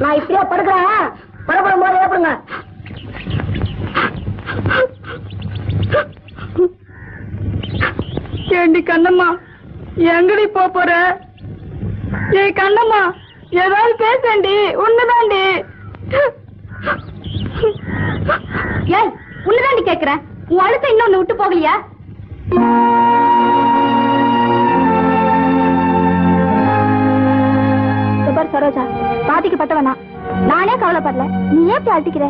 நான் இப்படியா படுக்கிறேன் படப்படும் போது ஏற்படுங்க ஏண்டி கண்ணம்மா? எங்கடி போக போற? ஏய் கண்ணம்மா ஏதாவது பேசண்டி உண்மைதாண்டி ஏய் உன்னதாண்டி கேக்குறேன் உன் அழுத்த இன்னொன்னு விட்டு போகலையா? சரோஜா பாதிக்கப்பட்டவனா நானே கவலைப்படல. நீ ஏன் இப்படி அடிக்கிற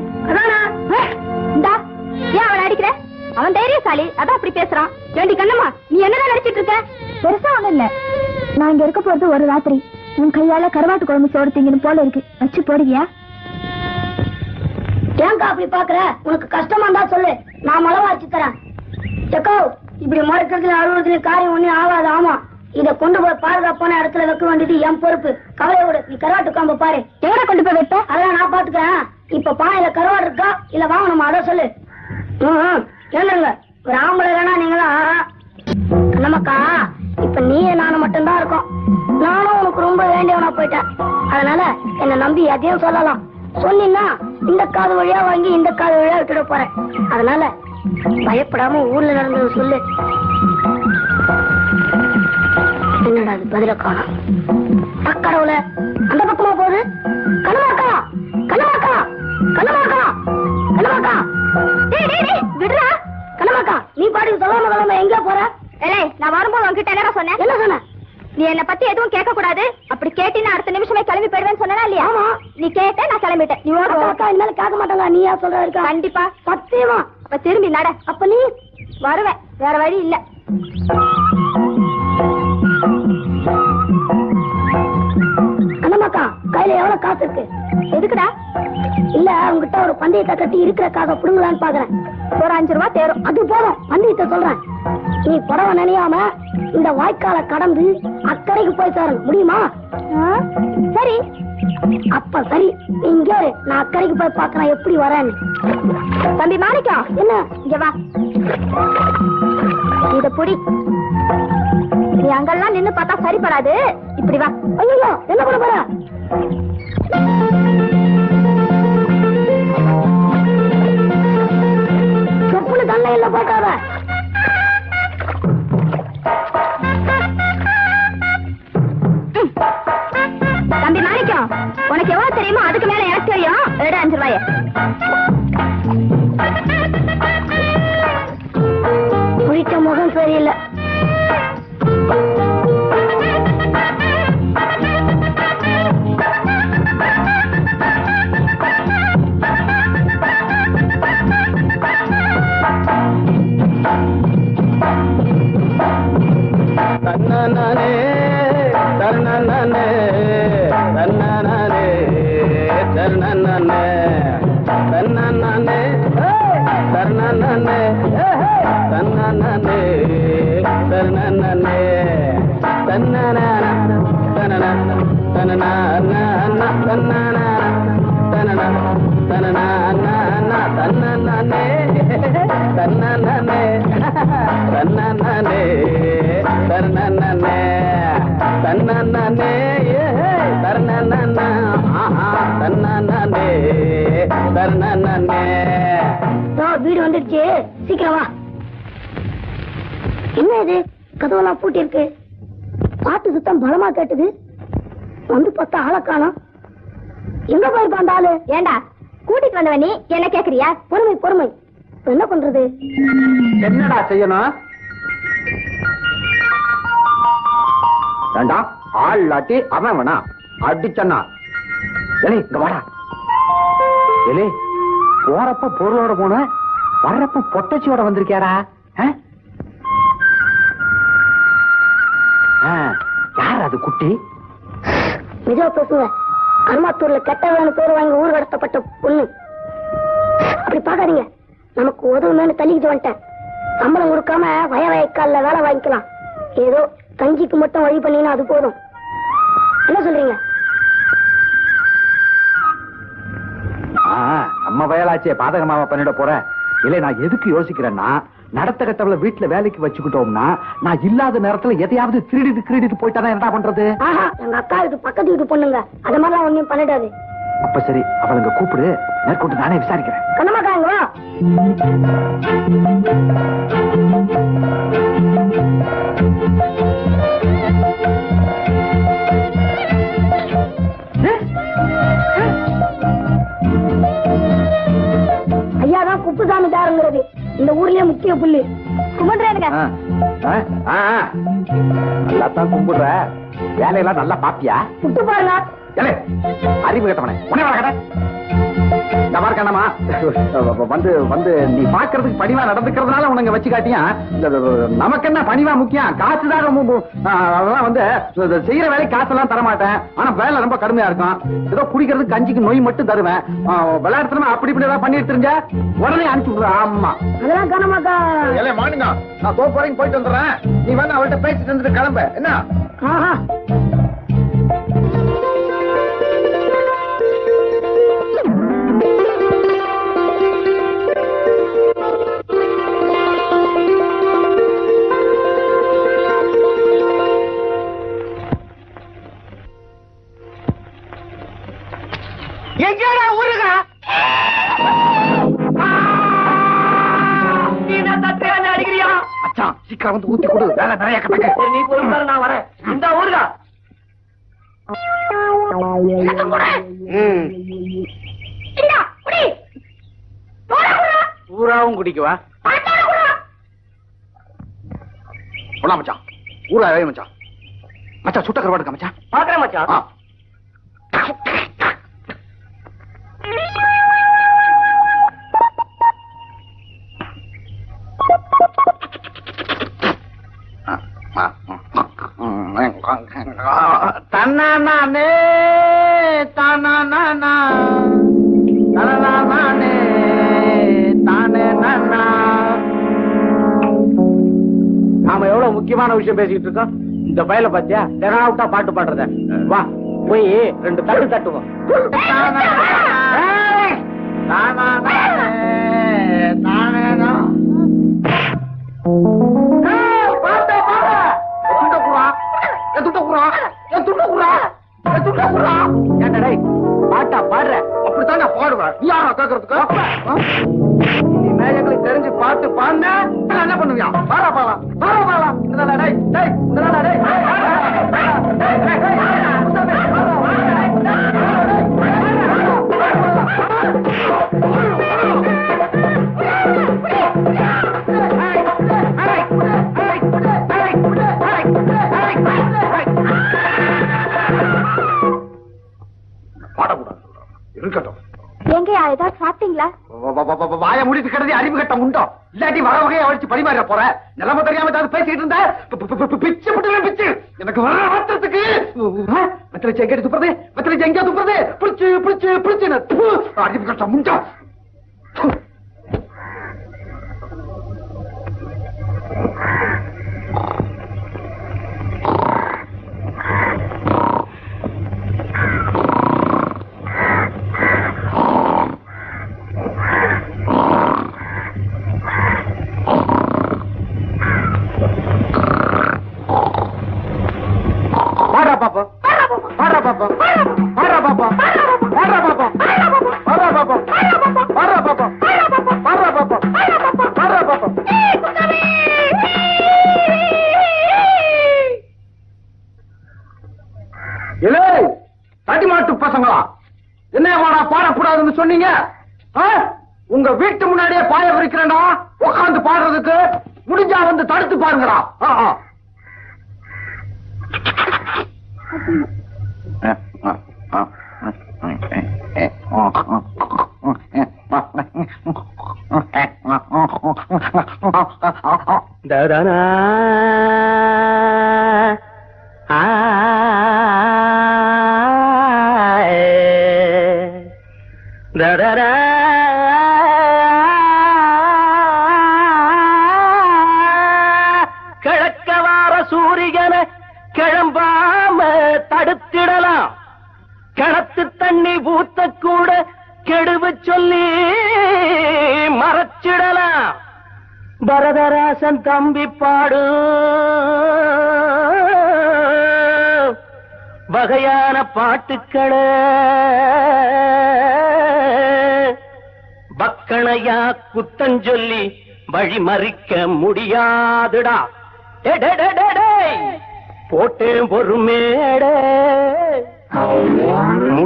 இந்தா. ஏன் அவளை அடிக்கிற? அவன் தைரியசாலி. அதான் அப்படி பேசுறான். ஏண்டி கண்ணம்மா நீ என்னதான் நடிச்சிட்டு இருக்க? பெருசா ஒண்ணும் இல்ல. நான் இங்க இருக்க போறது ஒரு ராத்திரி. உன் கையால கருவாட்டு குழம்பு சோறு திங்கன்னு போல இருக்கு. வச்சு போடுவியா? ஏங்கா அப்படி பாக்குற? உனக்கு கஷ்டமா இருந்தா சொல்லு. நான் மழை வச்சு தரேன். இப்படி மறுக்கிறதுல அழுவதுல காரியம் ஒண்ணு ஆகாது. ஆமா. இத கொண்டு போய் பாதுகாப்பான இடத்துல வைக்க வேண்டியது என் பொறுப்பு. கவலை விடு. நீ கருவாட்டு காம்ப பாரு. எവിടെ கொண்டு போய் வைப்ப அதான் நான் பாத்துக்கிறேன் இப்ப பானையில கருவாடு இருக்கா? இல்ல வாங்கணுமா? அதை சொல்லு. ம், என்னங்க ஒரு ஆம்பளை வேணா நீங்களாம் நமக்கா இப்ப நீ நானும் மட்டும்தான் இருக்கோம். நானும் உனக்கு ரொம்ப வேண்டியவனா போயிட்டேன். அதனால என்ன நம்பி எதையும் சொல்லலாம். சொன்னீங்கன்னா இந்த காது வழியா வாங்கி இந்த காது வழியா விட்டுட போறேன். அதனால பயப்படாம ஊர்ல நடந்தது சொல்லு. என்னடா அது பதில காணும். கடவுள அந்த பக்கமா போகுது. கனமாக்கா கனமாக்கா கனமாக்கா கனமாக்கா டேய் டேய் டேய் விடுறா கனமாக்கா நீ பாட்டுக்கு சொல்லாம சொல்லாம எங்க போற? ஏய் நான் வரும்போது உன்கிட்ட என்ன சொன்னேன்? என்ன சொன்ன? நீ என்ன பத்தி எதுவும் கேட்க கூடாது அப்படி கேட்டினா அடுத்த நிமிஷமே கிளம்பி போயிடுவேன்னு சொன்னா இல்லையா? ஆமா. நீ கேட்ட நான் கிளம்பிட்டேன். நீ அக்கா இனிமேல் கேட்க மாட்டாங்க நீயா சொல்ற இருக்கா? கண்டிப்பா. சத்தியமா. அப்ப திரும்பி நட. அப்ப நீ வருவேன். வேற வழி இல்ல. அண்ணமாக்கா கையில எவ்வளவு காசு இருக்கு? எதுக்குடா? இல்ல உங்ககிட்ட ஒரு பந்தயத்தை கட்டி இருக்கிறக்காக புடுங்கலான்னு பாக்குறேன். ஒரு அஞ்சு ரூபா தேரும். அது போதும். பந்தயத்தை சொல்றேன். நீ புடவை நினையாம இந்த வாய்க்கால கடந்து அக்கறைக்கு போய் சேரணும். முடியுமா? சரி. அப்ப சரி. இங்க. நான் அக்கறைக்கு போய் பாக்குறேன். எப்படி வரேன்னு. தம்பி மாணிக்கம். என்ன? இங்க வா. இத புடி. நீ அங்கெல்லாம் நின்னு பார்த்தா சரிப்படாது. இப்படி வா. ஐயோ என்ன பண்ண போற? செப்புல தண்ணையில போட்டாத தம்பி மாணிக்கம் உனக்கு எவ்வளவு தெரியுமோ அதுக்கு மேல எனக்கு தெரியும். எடு அஞ்சு ரூபாய். குளிச்ச முகம் சரியில்லை. தன்னே தன்னே தன்னே தன்னனே தன்னனே தன்னன தன்னன தன்னன தன்னன தன்னன தன்னன தன்னனே தன்னனே தன்னனே தன்னனே தன்னனே தன்னனே ஆஹா தன்னனே தன்னனே இதோ வீடு வந்துடுச்சு. சீக்கிரம் வா. என்ன இது? கதவெல்லாம் பூட்டி இருக்கு பாட்டு சுத்தம் பலமா கேட்டுது. வந்து பார்த்தா ஆளை காணோம். எங்க போயிருப்பான் அந்த ஆளு? ஏண்டா? கூட்டிட்டு வந்தவ நீ? என்ன கேக்குறியா? பொறுமை பொறுமை. இப்ப என்ன பண்றது? என்னடா செய்யணும்? ஏண்டா? ஆள் இல்லாட்டி அவன் வேணா. அடிச்சன்னா. எலி இங்க வாடா. எலி போறப்ப பொருளோட போன வர்றப்ப பொட்டச்சியோட வந்திருக்கியாரா யார் அது குட்டி? நிஜமா பேசுங்க. அருமாத்தூர்ல கெட்டவன்னு பேர் வாங்கி ஊர் கடத்தப்பட்ட பொண்ணு. அப்படி பாக்காதீங்க நமக்கு உதவுமேனு தள்ளிக்கிட்டு வந்துட்டேன். சம்பளம் கொடுக்காம வய வயக்கால வேலை வாங்கிக்கலாம். ஏதோ கஞ்சிக்கு மட்டும் வழி பண்ணினா அது போதும். என்ன சொல்றீங்க? நம்ம வயலாச்சே பாதகமாவ பண்ணிட போற. இல்ல நான் எதுக்கு யோசிக்கிறேன்னா நடத்த கட்டவள வீட்டுல வேலைக்கு வச்சுக்கிட்டோம்னா நான் இல்லாத நேரத்துல எதையாவது திருடிட்டு திருடிட்டு போயிட்டானா என்ன பண்றது? ஆஹா எங்க அக்கா இது பக்கத்து வீட்டு பொண்ணுங்க. அது மாதிரிலாம் ஒண்ணும் பண்ணிடாது அப்ப சரி அவளுங்க கூப்பிடு. மேற்கொண்டு நானே விசாரிக்கிறேன். கண்ணமாக்கா இங்க குப்புசாமி தாருங்கிறது இந்த ஊர்லயே முக்கிய புள்ளி. கும்பிடுறேனுங்க. நல்லா தான் கும்பிடுற. வேலையெல்லாம் நல்லா பாப்பியா? சுட்டு பாருங்க. அறிவு கேட்டவனே. உடனே வர மாதிரி கண்ணம்மா வந்து வந்து நீ பாக்குறதுக்கு பணிவா நடந்துக்கிறதுனால உனங்க வச்சு காட்டியா? நமக்கு என்ன பணிவா முக்கியம்? காசு தான் ரொம்ப மு- ஆ, அதெல்லாம் வந்து செய்யற வேலைக்கு காசெல்லாம் தர மாட்டேன் ஆனா வேலை ரொம்ப கடுமையா இருக்கும். ஏதோ குடிக்கிறதுக்கு கஞ்சிக்கு நோய் மட்டும் தருவேன். ஆ, விளையாட்டுறமா அப்படி இப்படி ஏதாவது பண்ணிட்டு தெரிஞ்சா உடனே அனுப்பிச்சு விடுறேன். ஆமா. அதெல்லாம் கண்ணமாக்கா ஏலே மானுங்க நான் தோப்பு வரைக்கும் போயிட்டு வந்துடுறேன். நீ வந்து அவள்கிட்ட பேசிட்டு வந்துட்டு கிளம்ப. என்ன? மச்சான் சீக்கிரம் வந்து ஊத்தி கொடு. வேலை நிறைய கிடக்கு சரி, நீ பொறுப்பாரு நான் வரேன். இந்த ஊருகா பூராவும் குடிக்கவா? போலாம் மச்சான். ஊரா வே மச்சான். மச்சான் சுட்ட கருவாடுக்கா மச்சான்? பாக்குறேன் மச்சான். முக்கியமான விஷயம் பேசிட்டு இருக்கோம். இந்த பயில பாத்தியா திறனா விட்டா பாட்டு பாடுறத. வா போய் ரெண்டு தட்டு தட்டுவோம். பாட்டா பாடுற? அப்படித்தான் நான் பாடுவேன் யாரா கேக்குறதுக்கு? தெரிஞ்சு பாட்டு பாடுன என்ன பண்ணுவியா? பாடா பாடா. பாடா. முடித்துக்கிறது அறிவு கட்டம் உண்டோ இல்லாட்டி வர வகையை அழிச்சு பரிமாற போற? நிலைமை தெரியாம ஏதாவது பேசிக்கிட்டு இருந்த? பிச்சு விட்டுருவேன் பிச்சு. எனக்கு வர மாத்திரத்துக்கு. வெத்தலை எங்க துப்புறது? வெத்தலை எங்க துப்புறது? பிடிச்சு பிடிச்சு பிடிச்சு அறிவு கட்டம் உண்டோ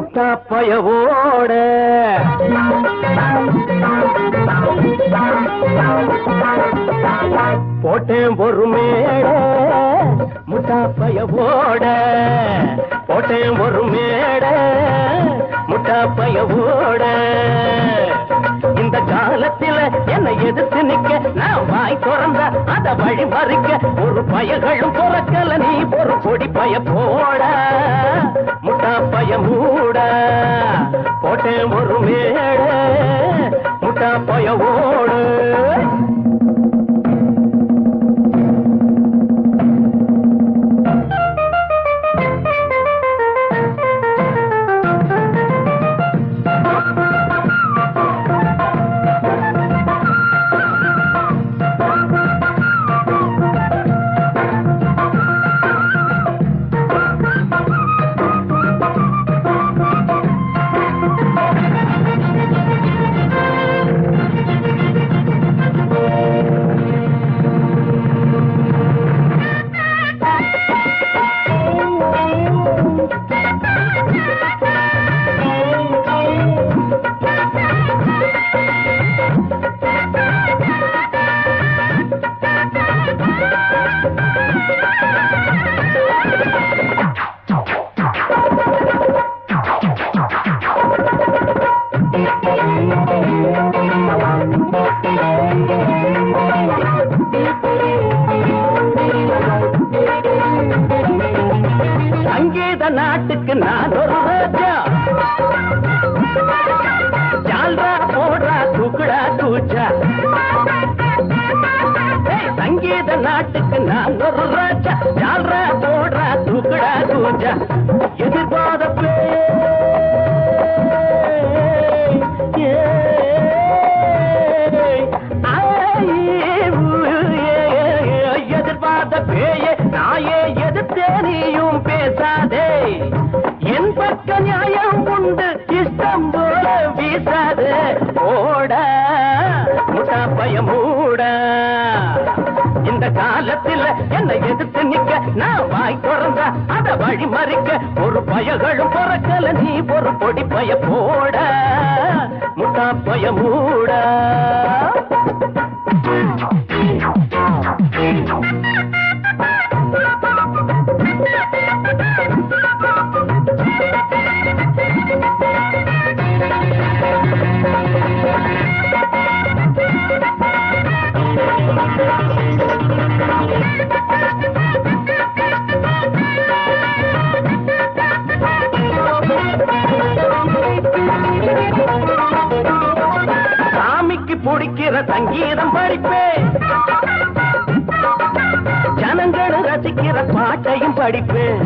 முட்டா பயவோட. போட்டேன் ஒரு மேட முட்டா பயவோட. போட்டேன் ஒரு மேட முட்டா பயவோட. இந்த காலத்தில என்னை எதிர்த்து நிக்க நான் வாய் திறந்த அத வழி மறிக்க ஒரு பயகளும் பிறக்கல நீ ஒரு பொடி பய போட. முட்டா பய மூட. போட்டேன் ஒரு மேட முட்டா பய ஓடு. வழி மறிக்க ஒரு பயகளும் பிறக்கல நீ ஒரு பொடி பய போல. கீதம் படிப்பேன். ஜனங்களும் ரசிக்கிற பாட்டையும் படிப்பேன்.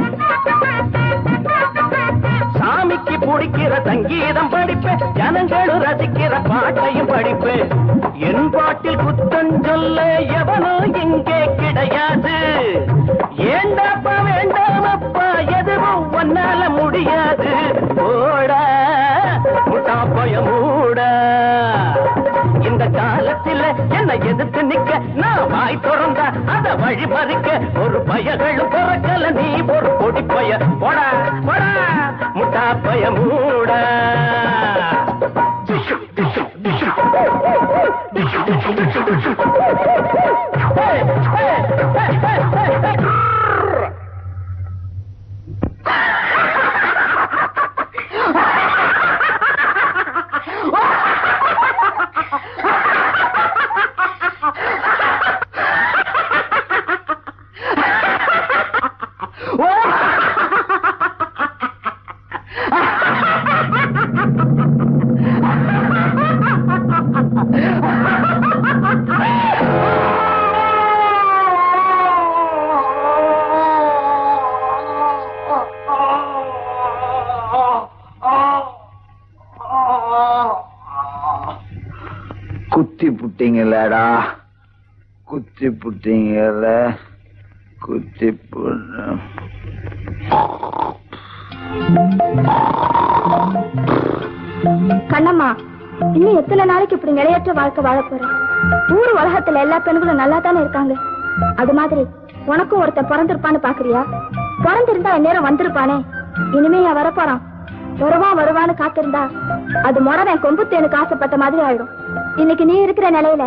சாமிக்கு பிடிக்கிற சங்கீதம் படிப்பேன். ஜனங்களும் ரசிக்கிற பாட்டையும் படிப்பேன். என் பாட்டில் குத்தம் சொல்ல எவனோ இங்கே கிடையாது. ஏண்டாப்பா வேண்டாமப்பா எதுவும் ஒன்னால முடியாது. நிக்க நான் வாய் திறந்த அத வழி மறிக்க ஒரு பயகளும் பிறக்கல நீ ஒரு பொடி பய போடா போடா முட்டா பய மூட டிஷு, டிஷு, டிஷு. டிஷு, டிஷு, டிஷு, டிஷு. குத்தி புட்டீங்கல்ல குத்தி கண்ணம்மா இன்னும் எத்தனை நாளைக்கு இப்படி நிலையற்ற வாழ்க்கை வாழ போறேன் ஊர் உலகத்துல எல்லா பெண்களும் நல்லா தானே இருக்காங்க. அது மாதிரி உனக்கும் ஒருத்தன் பிறந்திருப்பான்னு பாக்குறியா? பிறந்திருந்தா நேரம் வந்திருப்பானே. இனிமே வரப்போறான். வருவான் வருவான்னு காத்திருந்தா அது முறவன் கொம்பு தேனுக்கு ஆசைப்பட்ட மாதிரி ஆயிடும். இன்னைக்கு நீ இருக்கிற நிலையில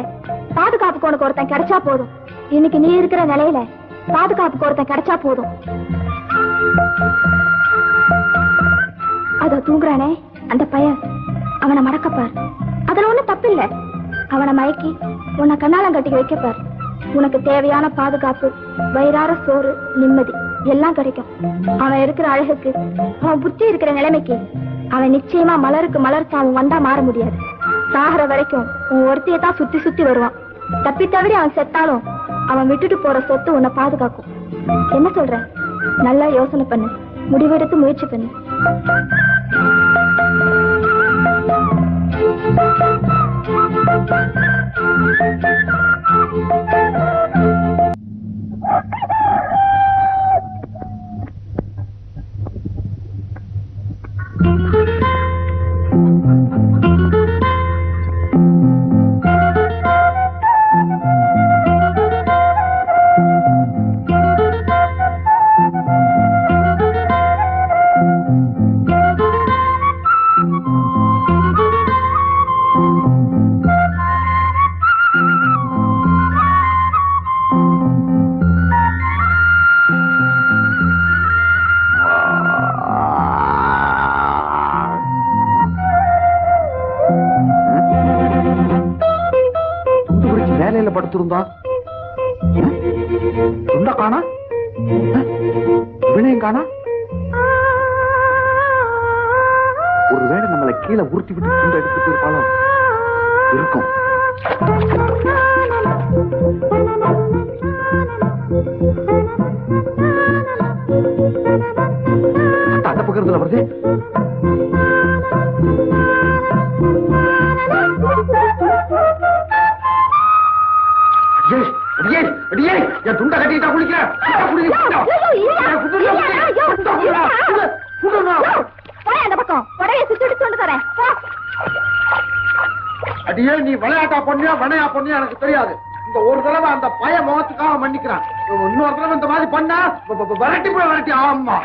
பாதுகாப்புக்கு உனக்கு ஒருத்தன் கிடைச்சா போதும். இன்னைக்கு நீ இருக்கிற நிலையில பாதுகாப்புக்கு ஒருத்தன் கிடைச்சா போதும். அத தூங்குறானே அந்த பையன். அவனை மறக்கப்பார் அதுல ஒண்ணும் தப்பில்ல. அவனை மயக்கி உன்னை கண்ணாலம் கட்டி வைக்கப்பார். உனக்கு தேவையான பாதுகாப்பு வயிறார சோறு நிம்மதி எல்லாம் கிடைக்கும். அவன் இருக்கிற அழகுக்கு அவன் புத்தி இருக்கிற நிலைமைக்கு அவன் நிச்சயமா மலருக்கு மலர் தாவும் வந்தா மாற முடியாது. சாகிற வரைக்கும் உன் ஒருத்தையத்தான் தான் சுத்தி சுத்தி வருவான். தப்பி அவன் செத்தாலும் அவன் விட்டுட்டு போற சொத்து உன்னை பாதுகாக்கும். என்ன சொல்ற? நல்லா யோசனை பண்ணு. முடிவெடுத்து முயற்சி பண்ணு. துண்டு பொண்ணியா எனக்கு தெரியாது இந்த ஒரு தடவை அந்த பய முகத்துக்காக மன்னிக்கிறான் இன்னொரு தடவை இந்த மாதிரி பண்ணா வ- விரட்டி போய் விரட்டி ஆமா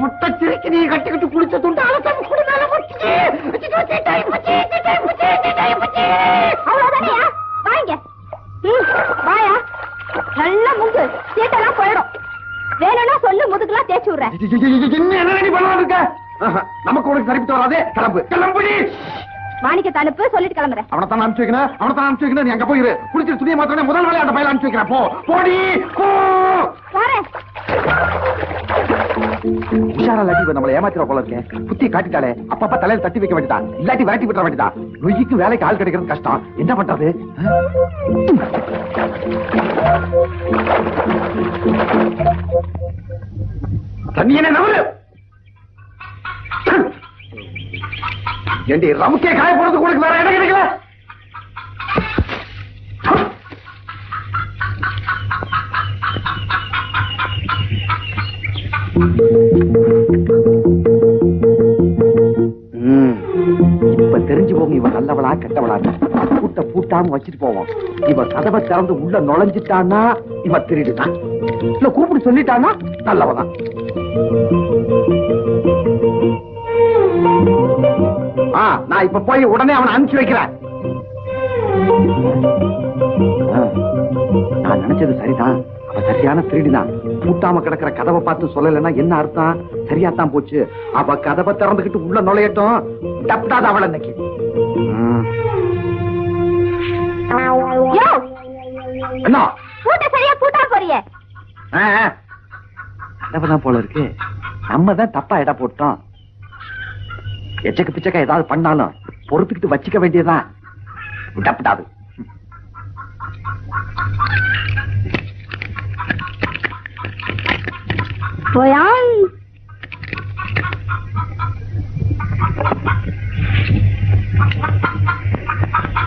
முட்டை சிரிக்கு நீ கட்டிக்கிட்டு குளிச்ச துண்டு அலசம் குடினால முட்டிச்சு போச்சு, சீட்டாய் வாங்க வாயா நல்லா முங்கு சீட்டெல்லாம் போயிடும் வேணும்னா சொல்லு முதுக்கெல்லாம் தேய்ச்சி விடுறேன் என்ன நீ பண்ணலாம் இருக்க நமக்கு உனக்கு சரிப்பிட்டு வராதே கிளம்பு கிளம்புடி மாணிக்க தனுப்பு சொல்லிட்டு கிளம்புறேன். அவனை தான் அனுப்பிச்சு வைக்கணும் அவனை தான் அனுப்பிச்சு வைக்கணும் நீ அங்க போயிரு. குளிச்சு துணியை மாத்திரம் முதல் வேலையை அந்த பையில அனுப்பிச்சு வைக்கிறேன். போ. போடி போ. உஷாரா இவ நம்மளை ஏமாத்திர போல இருக்கேன் புத்தி காட்டிட்டாலே அப்பப்ப தலையில தட்டி வைக்க வேண்டியதா? இல்லாட்டி விரட்டி விட்டுற வேண்டியதா? நொய்க்கு வேலைக்கு ஆள் கிடைக்கிறது கஷ்டம். என்ன பண்றது? தண்ணி என்ன நவரு? ஏண்டி ரமுக்கே காய போறதுக்கு உனக்கு வேற இடம் கிடைக்கல? இப்ப தெரிஞ்சு போகும் இவன் நல்லவளா கெட்டவளா பூட்ட பூட்டாம வச்சுட்டு போவோம் இவன் கதவை திறந்து உள்ள நுழைஞ்சிட்டான்னா இவன் திருடுதான் இல்ல கூப்பிட்டு சொல்லிட்டானா நல்லவதான். நான் இப்ப போய் உடனே அவனை அனுப்பிச்சு வைக்கிறேன். நான் நினைச்சது சரிதான். அவன் சரியான திருடிதான். பூட்டாம கிடக்கிற கதவை பார்த்து சொல்லலைன்னா என்ன அர்த்தம்? சரியாத்தான் போச்சு. அவ கதவை திறந்துகிட்டு உள்ள நுழையட்டும். தப்பிடாத அவளை இன்னைக்கு. யோ! என்ன? சரியா பூட்டா போறியே. கதவுதான் போல இருக்கு. நம்ம தான் தப்பா இடம் போட்டோம். எச்சக்க பிச்சக்க ஏதாவது பண்ணாலும் பொறுத்துக்கிட்டு வச்சுக்க வேண்டியதுதான். விடப்படாது. போயான்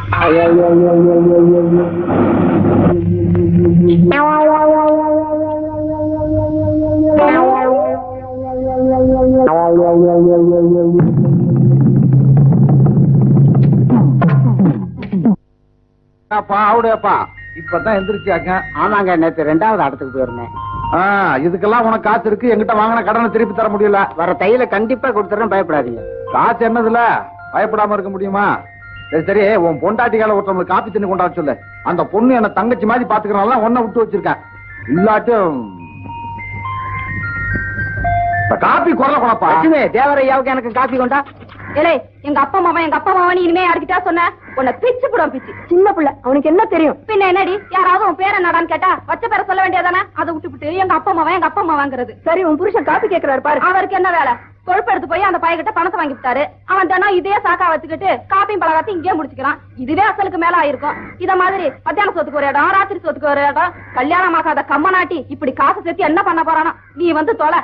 ஐயோ அப்பா அவடையப்பா இப்பதான் எந்திரிச்சாக்க ஆமாங்க நேத்து ரெண்டாவது இடத்துக்கு போயிருந்தேன். இதுக்கெல்லாம் உனக்கு காசு இருக்கு. எங்கிட்ட வாங்கின கடனை திருப்பி தர முடியல. வர தையில கண்டிப்பா கொடுத்துறேன் பயப்படாதீங்க. காசு என்னதுல? பயப்படாம இருக்க முடியுமா? சரி சரி. உன் பொண்டாட்டிக்கால ஒருத்தவங்களுக்கு காப்பி தண்ணி கொண்டாட சொல்லு. அந்த பொண்ணு என்ன தங்கச்சி மாதிரி பாத்துக்கிறனால ஒன்ன விட்டு வச்சிருக்கேன். இல்லாட்டும் காப்பி குரல குழப்பா லட்சுமி தேவரையாவுக்கு எனக்கு காப்பி கொண்டா. ஏலே எங்க அப்பா மாமா எங்க அப்பா மாமா இனிமே யாருக்கிட்டா சொன்ன உன்னை பிச்சு போடும் பிச்சு. சின்ன புள்ள அவனுக்கு என்ன தெரியும்? பின்ன என்னடி? யாராவது உன் பேர் என்னடான்னு கேட்டா வச்ச பேரை சொல்ல வேண்டியதானே அதை விட்டுவிட்டு எங்க அப்பா மாமா எங்க அப்பா மாவாங்கிறது சரி உன் புருஷன் காப்பி கேக்குறாரு பாரு. அவருக்கு என்ன வேலை? கொழுப்பு எடுத்து போய் அந்த பையன்கிட்ட பணத்தை வாங்கி விட்டாரு. அவன் தினம் இதே சாக்கா வச்சுக்கிட்டு காப்பியும் பலகாத்தையும் இங்கே முடிச்சுக்கிறான். இதுவே அசலுக்கு மேல ஆயிருக்கும். இத மாதிரி மத்தியான சோத்துக்கு ஒரு இடம் ராத்திரி சோத்துக்கு ஒரு இடம் கல்யாணம் ஆகாத கம்ம நாட்டி இப்படி காசு சேர்த்து என்ன பண்ண போறானா? நீ வந்து தொலை.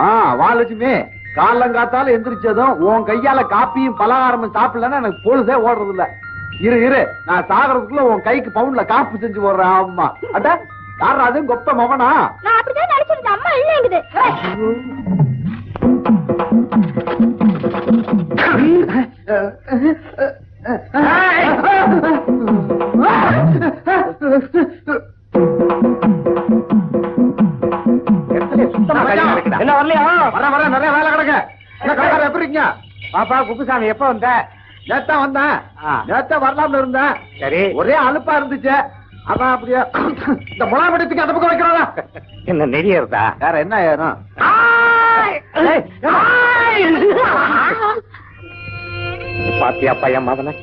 ஆ வா லட்சுமி. காலங்காத்தால எந்திரிச்சதும் உன் கையால காப்பியும் பலகாரமும் சாப்பிடலன்னா எனக்கு பொழுதே ஓடுறது இல்ல இரு இரு. நான் சாகிறதுக்குள்ள உன் கைக்கு பவுன்ல காப்பு செஞ்சு போடுறேன் ஆமா அட யாரா அது? கொப்ப மவனா நான் அப்படிதான் நினைச்சிருந்தேன் அம்மா இல்லைங்குது என்ன வரலையா? வர வர நிறைய வேலை கிடக்க. என்ன கடைக்காரர் எப்படி இருக்கீங்க? பாப்பா குப்புசாமி எப்ப வந்த? நேத்தா வந்தேன். நேத்தா வரலாம்னு இருந்தேன். சரி. ஒரே அலுப்பா இருந்துச்சு. அதான் அப்படியே இந்த முலாமடத்துக்கு அந்த பக்கம் வைக்கிறானா என்ன நெறிய இருந்தா வேற என்ன ஏறும்? பாத்தியா பையன் மதன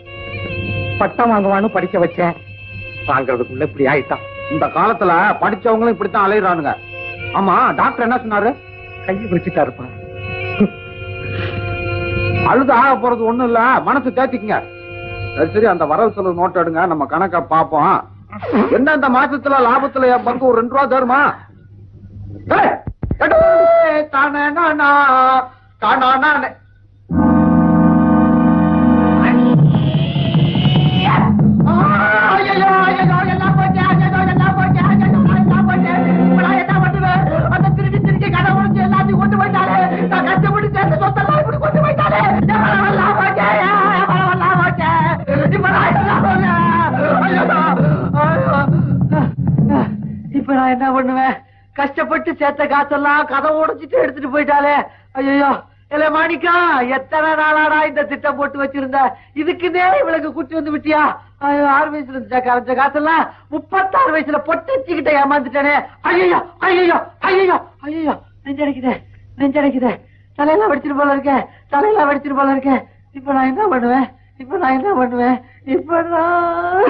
பட்டம் வாங்குவான்னு படிக்க வச்சேன். வாங்குறதுக்குள்ள இப்படி ஆயிட்டான். இந்த காலத்துல படிச்சவங்களும் இப்படித்தான் அலையுறானுங்க. ஆமா டாக்டர் என்ன சொன்னாரு? கையை பிடிச்சிட்டா இருப்பான் அழுது ஆக போறது ஒண்ணும் இல்ல. மனசு தேத்திக்குங்க. சரி சரி அந்த வரவு செலவு நோட் எடுங்க. நம்ம கணக்க பாப்போம் என்ன இந்த மாசத்துல லாபத்துல என் பங்கு ஒரு ரெண்டு ரூபா தருமா ஏய், எடு, தானே உடைச்சு கொண்டு போயிட்டாலே. நான் கஷ்டப்பட்டு சேர்த்த சொத்தெல்லாம் இப்படி கொண்டு போயிட்டாலே. என் பணம் எல்லாம் போச்சு, இப்ப நான் என்ன பண்ணுவேன்? இப்ப நான் என்ன பண்ணுவேன் கஷ்டப்பட்டு சேர்த்த காசெல்லாம் கதை உடைச்சிட்டு எடுத்துட்டு போயிட்டாலே. ஐயோ இல்ல மாணிக்கா எத்தனை நாளாடா இந்த திட்டம் போட்டு வச்சிருந்த? இதுக்குன்னே இவளுக்கு குட்டி வந்து விட்டியா? ஆறு வயசுல இருந்துச்சா? கரைச்ச காசெல்லாம் முப்பத்தாறு வயசுல பொட்டு வச்சுக்கிட்ட ஏமாந்துட்டேனே. ஐயோ ஐயோ ஐயோ ஐயோ நெஞ்சடைக்குதே நெஞ்சடைக்குதே. தலையெல்லாம் வெடிச்சிட்டு போல இருக்கேன் தலையெல்லாம் வெடிச்சிட்டு போல இருக்கேன் இப்ப நான் என்ன பண்ணுவேன்? இப்ப நான் என்ன பண்ணுவேன்? இப்ப நான்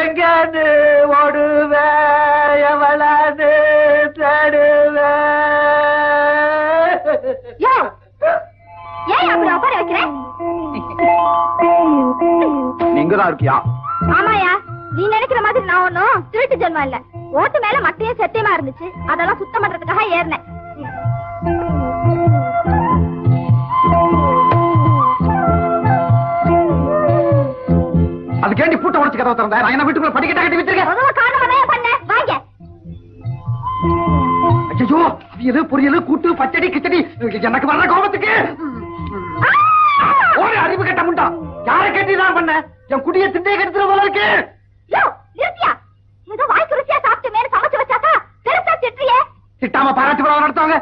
எங்கன்னு ஓடுவேன் எவளான்னு தேடுவேன்? ஏன் ஏன் அப்படி உட்கார வைக்கிறேன் நீங்க தான் இருக்கியா? ஆமாயா நீ நினைக்கிற மாதிரி நான் ஒண்ணும் திருட்டு ஜென்மம் இல்ல. ஓட்டு மேல மட்டையும் சத்தியமா இருந்துச்சு? அதெல்லாம் சுத்தம் பண்றதுக்காக ஏறினேன். அதுக்கேண்டி பூட்டை உடச்சு கதவை திறந்தேன் நான் என்ன வீட்டுக்குள்ள படிக்கட்டா கட்டி காரணம் தான் பண்ண? வாங்க. ஐயோ இது பொரியல் கூட்டு பச்சடி கிச்சடி எனக்கு வர்ற கோபத்துக்கு. ஒரு அறிவு கட்ட முண்டா. யாரை கேட்டி நான் பண்ண? என் குடிய திண்டே கெடுத்துற போல இருக்கு. திட்டாம பாராட்டு விழா நடத்தாங்க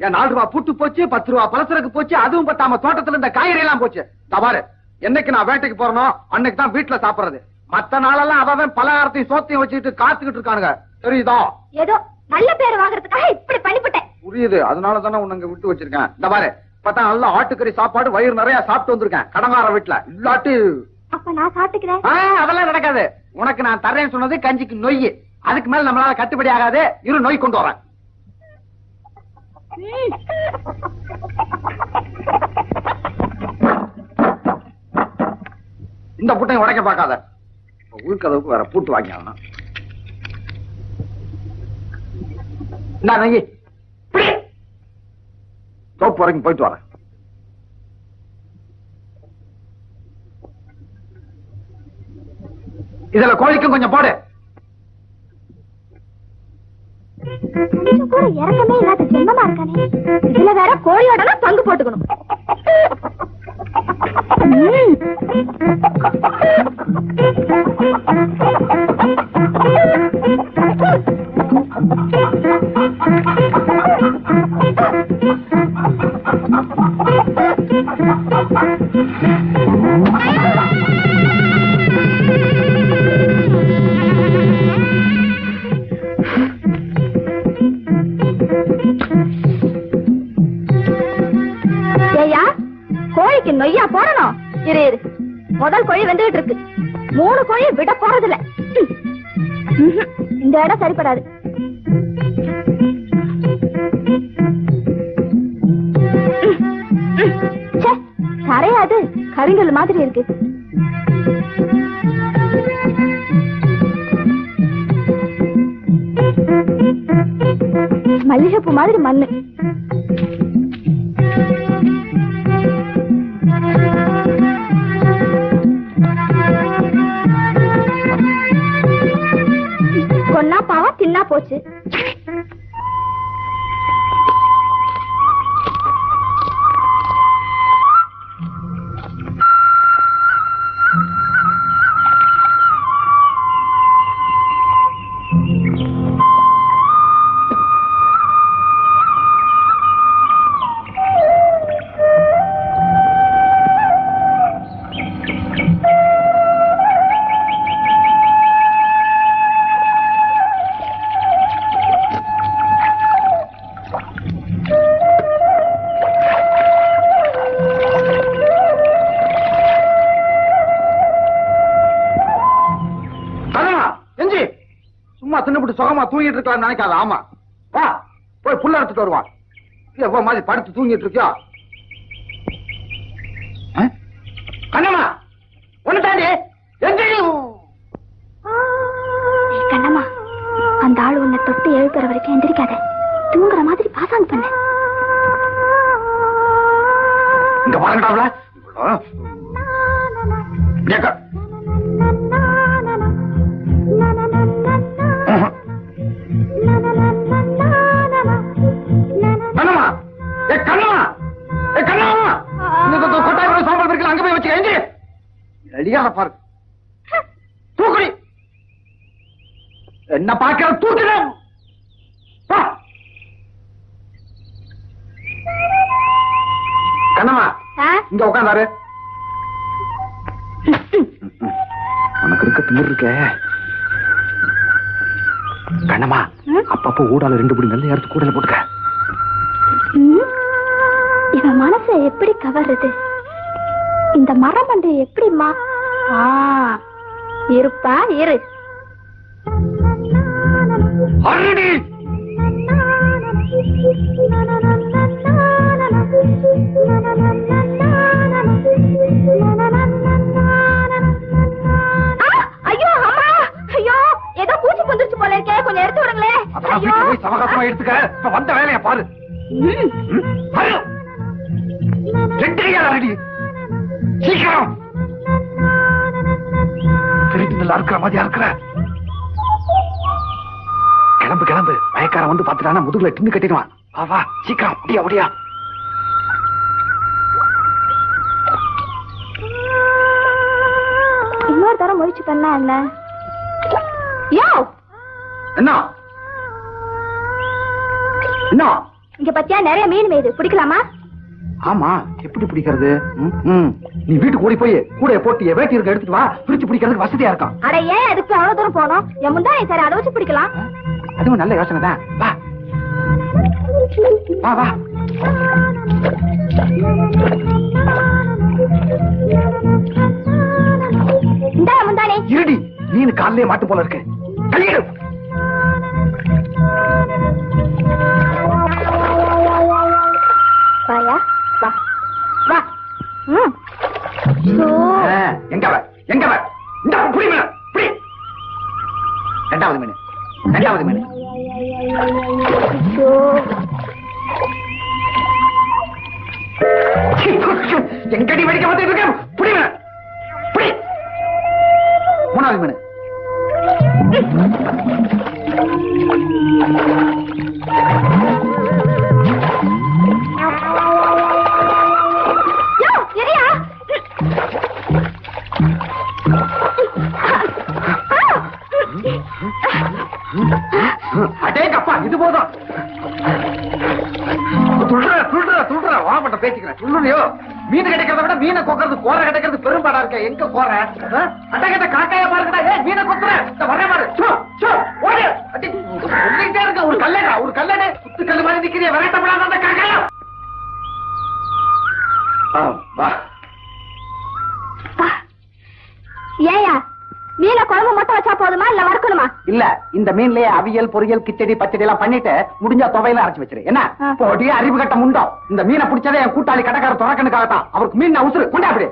என் நாலு ரூபா பூட்டு போச்சு பத்து ரூபா பலசரக்கு போச்சு அதுவும் பத்தாம தோட்டத்துல இந்த காய்கறி எல்லாம் போச்சு. தபாரு என்னைக்கு நான் வேட்டைக்கு போறனோ அன்னைக்கு தான் வீட்டுல சாப்பிடுறது. மத்த நாளெல்லாம் அவன் பலகாரத்தையும் சோத்தையும் வச்சுக்கிட்டு காத்துக்கிட்டு இருக்கானுங்க. தெரியுதா? ஏதோ நல்ல பேர் வாங்குறதுக்காக இப்படி பண்ணிவிட்டேன் புரியுது. அதனால தானே உன்னை விட்டு வச்சிருக்கேன். இந்த பாரு பார்த்தா நல்லா ஆட்டுக்கறி சாப்பாடு வயிறு நிறைய சாப்பிட்டு வந்திருக்கேன். கடங்கார வீட்டுல இல்லாட்டி. அப்ப நான் சாப்பிட்டுக்கிறேன். ஆ, அதெல்லாம் நடக்காது. உனக்கு நான் தர்றேன்னு சொன்னது கஞ்சிக்கு நொய் அதுக்கு மேல நம்மளால கட்டுப்படி ஆகாது. இரு நொய் கொண்டு வரேன் இந்த புட்டையும் உடைக்க பார்க்காத. இப்ப உள்கதவுக்கு வேற பூட்டு வாங்கி ஆகணும் இந்தா தோப்பு வரைக்கும் போயிட்டு வரேன் இதுல கோழிக்கும் கொஞ்சம் போடு. இறக்கமே இல்லாத ஜென்மமா இருக்கானே. இதுல வேற கோழியோட பங்கு போட்டுக்கணும். கோழிக்கு நொய்யா போடணும். இரு இரு. முதல் கோழி வந்துகிட்டு இருக்கு. மூணு கோழி விட போறதில்ல. இந்த இடம் சரிப்படாது. கரையாது கருங்கல் மாதிரி இருக்கு. மல்லிகைப்பூ மாதிரி மண்ணு. போச்சு. தூங்கிட்டு இருக்கலாம் நினைக்காத. ஆமா. வா போய் புல்ல எடுத்துட்டு வருவான் எவ்வளவு மாதிரி படுத்து தூங்கிட்டு இருக்கியா? ரெடியாக பாரு. தூக்குடி. என்ன பாக்கிற தூக்குற பா. கண்ணம்மா இங்க உட்காந்தாரு உனக்கு இருக்க திமிர் இருக்க. கண்ணம்மா அப்பப்போ ஊடால ரெண்டு படி நல்ல எடுத்து கூடல போட்டுக்க. இவன் மனசை எப்படி கவருது இந்த மரம் வந்து எப்படிம்மா ஆ, இருப்பா இரு. சமகாசமா எடுத்துக்க. வந்த வேலைய பாரு! ரெண்டு கையால சீக்கிரம். திருட்டு நல்லா இருக்கிற மாதிரியா இருக்கிற கிளம்பு கிளம்பு. பயக்காரன் வந்து பாத்துட்டானா முதுகுல டின்னு கட்டிடுவான். வா வா. சீக்கிரம். முடியா முடியா இன்னொரு தரம் முயற்சி பண்ணா என்ன? யோ! என்ன? என்ன? இங்க பத்தியா நிறைய மீன் மேயுது. பிடிக்கலாமா? ஆமா எப்படி பிடிக்கிறது. நீ வீட்டுக்கு ஓடி போய் கூடைய போட்டு வேட்டி இருக்க எடுத்துட்டு வா. பிடிச்சு பிடிக்கிறதுக்கு வசதியா இருக்கும். அட ஏன் அதுக்கு அவ்வளவு தூரம் போனோம் என் முந்தா சரி அதை வச்சு பிடிக்கலாம். அதுவும் நல்ல யோசனை தான். வா. வா வா. இந்த முந்தானே. இருடி மீன் காலிலே மாட்டு போல இருக்கு. கையெடு எங்க வ எங்க வ இந்த புடி மீன் புடி. ரெண்டாவது மீன். ரெண்டாவது மீன். சோ சீ, எங்கடி வெடிக்க வந்துட்டு இருக்க புடி மீன் புடி. மூணாவது மீன். யோ, அடேங்கப்பா இது போதும். துள்ளுற துள்ளுற துள்ளுற. வாமட்ட பேசிக்கிறேன். துள்ளுறியோ? மீன் கிடைக்கிறத விட மீனை கொக்கறது கோரை கிடைக்கிறது பெரும்பாடா இருக்க. எங்க கோரை? அட்டகிட்ட காக்காயா பாருங்கடா. ஏ மீனை கொத்துற இந்த வரே பாரு. சோ, சோ, ஓடு. அடி, சொல்லிக்கிட்டே இருக்க ஒரு கல்லடா ஒரு கல்லடே. குத்து கல்லு மாதிரி நிக்கிறிய. விரட்டப்படாத அந்த காக்காயா. இந்த மீன்லயே அவியல் பொரியல் கிச்சடி பச்சடி எல்லாம் பண்ணிட்டு முடிஞ்சா துவையில அரைச்சு வச்சிரு. என்ன? ஆ. போடி அறிவு கட்ட முண்டோ இந்த மீனை பிடிச்சதே என் கூட்டாளி கடைக்கார துறக்கணுக்காகத்தான் அவருக்கு மீன் நான் உசுறு. கொண்டா அப்படி.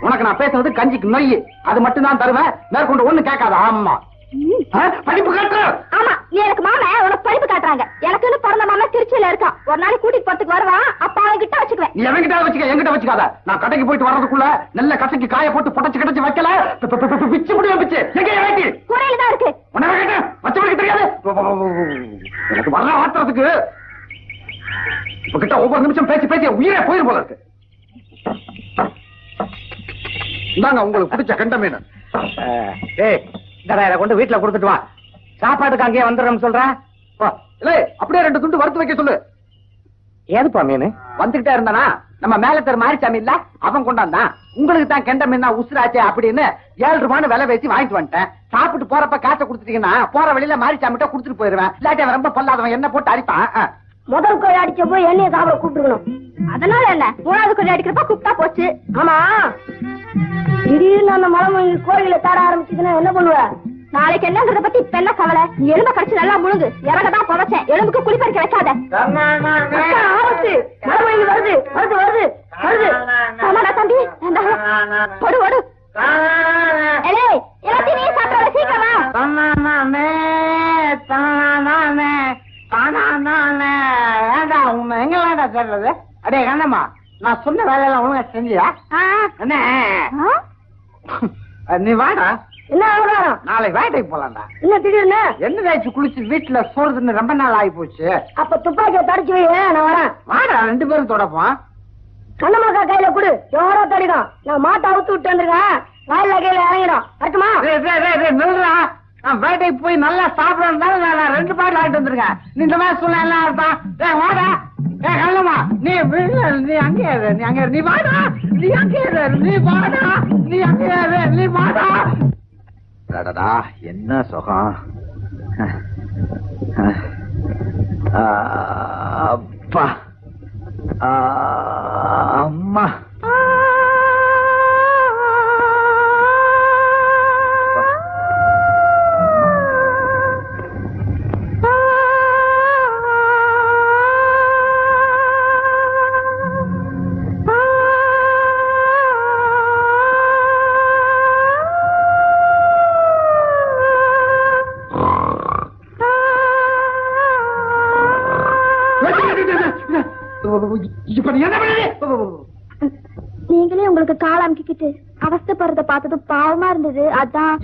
உனக்கு நான் பேசுறது கஞ்சிக்கு நொய் அது மட்டும் தான் தருவேன். மேற்கொண்டு ஒண்ணு கேட்காத. ஆமா. படிப்பு கட்டு ஆமா எனக்கு மாமா உனக்கு படிப்பு காட்டுறாங்க. எனக்குன்னு பிறந்த மாமா திருச்சியில இருக்கான். ஒரு நாளைக்கு கூட்டிட்டு போறதுக்கு வருவான். அப்ப அவன் கிட்ட வச்சுக்குவேன். நீ எவங்கிட்ட வச்சுக்க எங்கிட்ட வச்சுக்காத. நான் கடைக்கு போயிட்டு வர்றதுக்குள்ள நல்ல கசக்கி காய போட்டு புடச்சு கிடச்சு வைக்கல. பிச்சு முடியும் பிச்சு. எங்க வேட்டி? குறையில தான் இருக்கு. உன்னை கேட்டேன். தெரியாது. எனக்கு வர்ற ஆத்திரத்துக்கு இப்ப கிட்ட ஒவ்வொரு நிமிஷம் பேசி பேசி உயிரே போயிரு போல இருக்கு. இந்தாங்க உங்களுக்கு பிடிச்ச கண்ட மீன். ஏய் இதை கொண்டு வீட்டுல கொடுத்துட்டு வா. சாப்பாட்டுக்கு அங்கேயே வந்துடுறோம் சொல்றேன் இல்ல அப்படியே ரெண்டு துண்டு வறுத்து வைக்க சொல்லு. ஏதுப்பா மீன்? வந்துகிட்டே இருந்தானா? நம்ம மேல தெரு மாரிச்சாமி இல்ல? அவன் கொண்டாந்தான். உங்களுக்கு தான் கெண்ட மீனா உசுராச்சே அப்படின்னு ஏழு ரூபான்னு விலை பேசி வாங்கிட்டு வந்துட்டேன். சாப்பிட்டு போறப்ப காசை கொடுத்துட்டீங்கன்னா போற வழியில மாரிச்சாமிட்ட கொடுத்துட்டு போயிருவேன். இல்லாட்டி அவன் ரொம்ப பொல்லாதவன். என்ன போட்டு அடிப்பான். முதல் கோழி அடிச்ச போய் என்னைய சாப்பிட கூப்பிட்டுருக்கணும். அதனால என்ன? மூணாவது கோழி அடிக்கிறப்ப கூப்பிட்டா போச்சு. ஆமா. திடீர்னு அந்த மலை கோழிகளை தேட ஆரம்பிச்சதுன்னா என்ன பண்ணுவ? நாளைக்கு என்னங்கறத பத்தி இப்ப என்ன கவலை? நீ எலும்ப கடிச்சு நல்லா முழுங்கு இறங்கதான் புதைச்சேன். எலும்புக்கு குளிப்பறிக்க வைக்காத. ஆபத்து. மலை வருது. வருது வருது வருது. ஆமாடா தம்பி. வேண்டாம். ஓடு ஓடு எல்லாத்தையும் நீ சாப்பிடாத சீக்கிரமா. அடே கண்ணம்மா நான் சொன்ன வேலையெல்லாம் ஒழுங்கா செஞ்சியா? ஆ? நீ வாடா. நாளை வேட்டைக்கு போலாம்டா. என்ன திடீர்னு? என்ன தாய்ச்சி குளிச்சு வீட்டுல சோறுதுன்னு ரொம்ப நாள் ஆகி போச்சு அப்ப துப்பாக்கியை தடிச்சு வை நான் வரேன். வாடா ரெண்டு பேரும் தொடப்போம். கண்ணமாக்கா கையில கொடு. ஜோரா தடிக்கும். நான் மாட்டை அவுத்து விட்டு வந்திருக்கேன். வயல்ல கையில இறங்கிடும். வரட்டுமா? நான் வேட்டைக்கு போய் நல்லா சாப்பிடணும் தானே நான் ரெண்டு பாட்டில் ஆகிட்டு வந்திருக்கேன். நீ இந்த மாதிரி சொல்ல என்ன அர்த்தம் வாடா. ஏ கல்லம்மா நீ நீ அங்கே இரு நீ அங்கே நீ வாடா. நீ அங்கே நீ வாடா. நீ அங்கே நீ வாடா. அடடா என்ன சுகம்? ஆ, அப்பா. ஆ, அம்மா. நீங்களே உங்களுக்கு கால் அமுக்கிக்கிட்டு அவஸ்தப்படுறத பார்த்தது பாவமா இருந்தது. அதான்.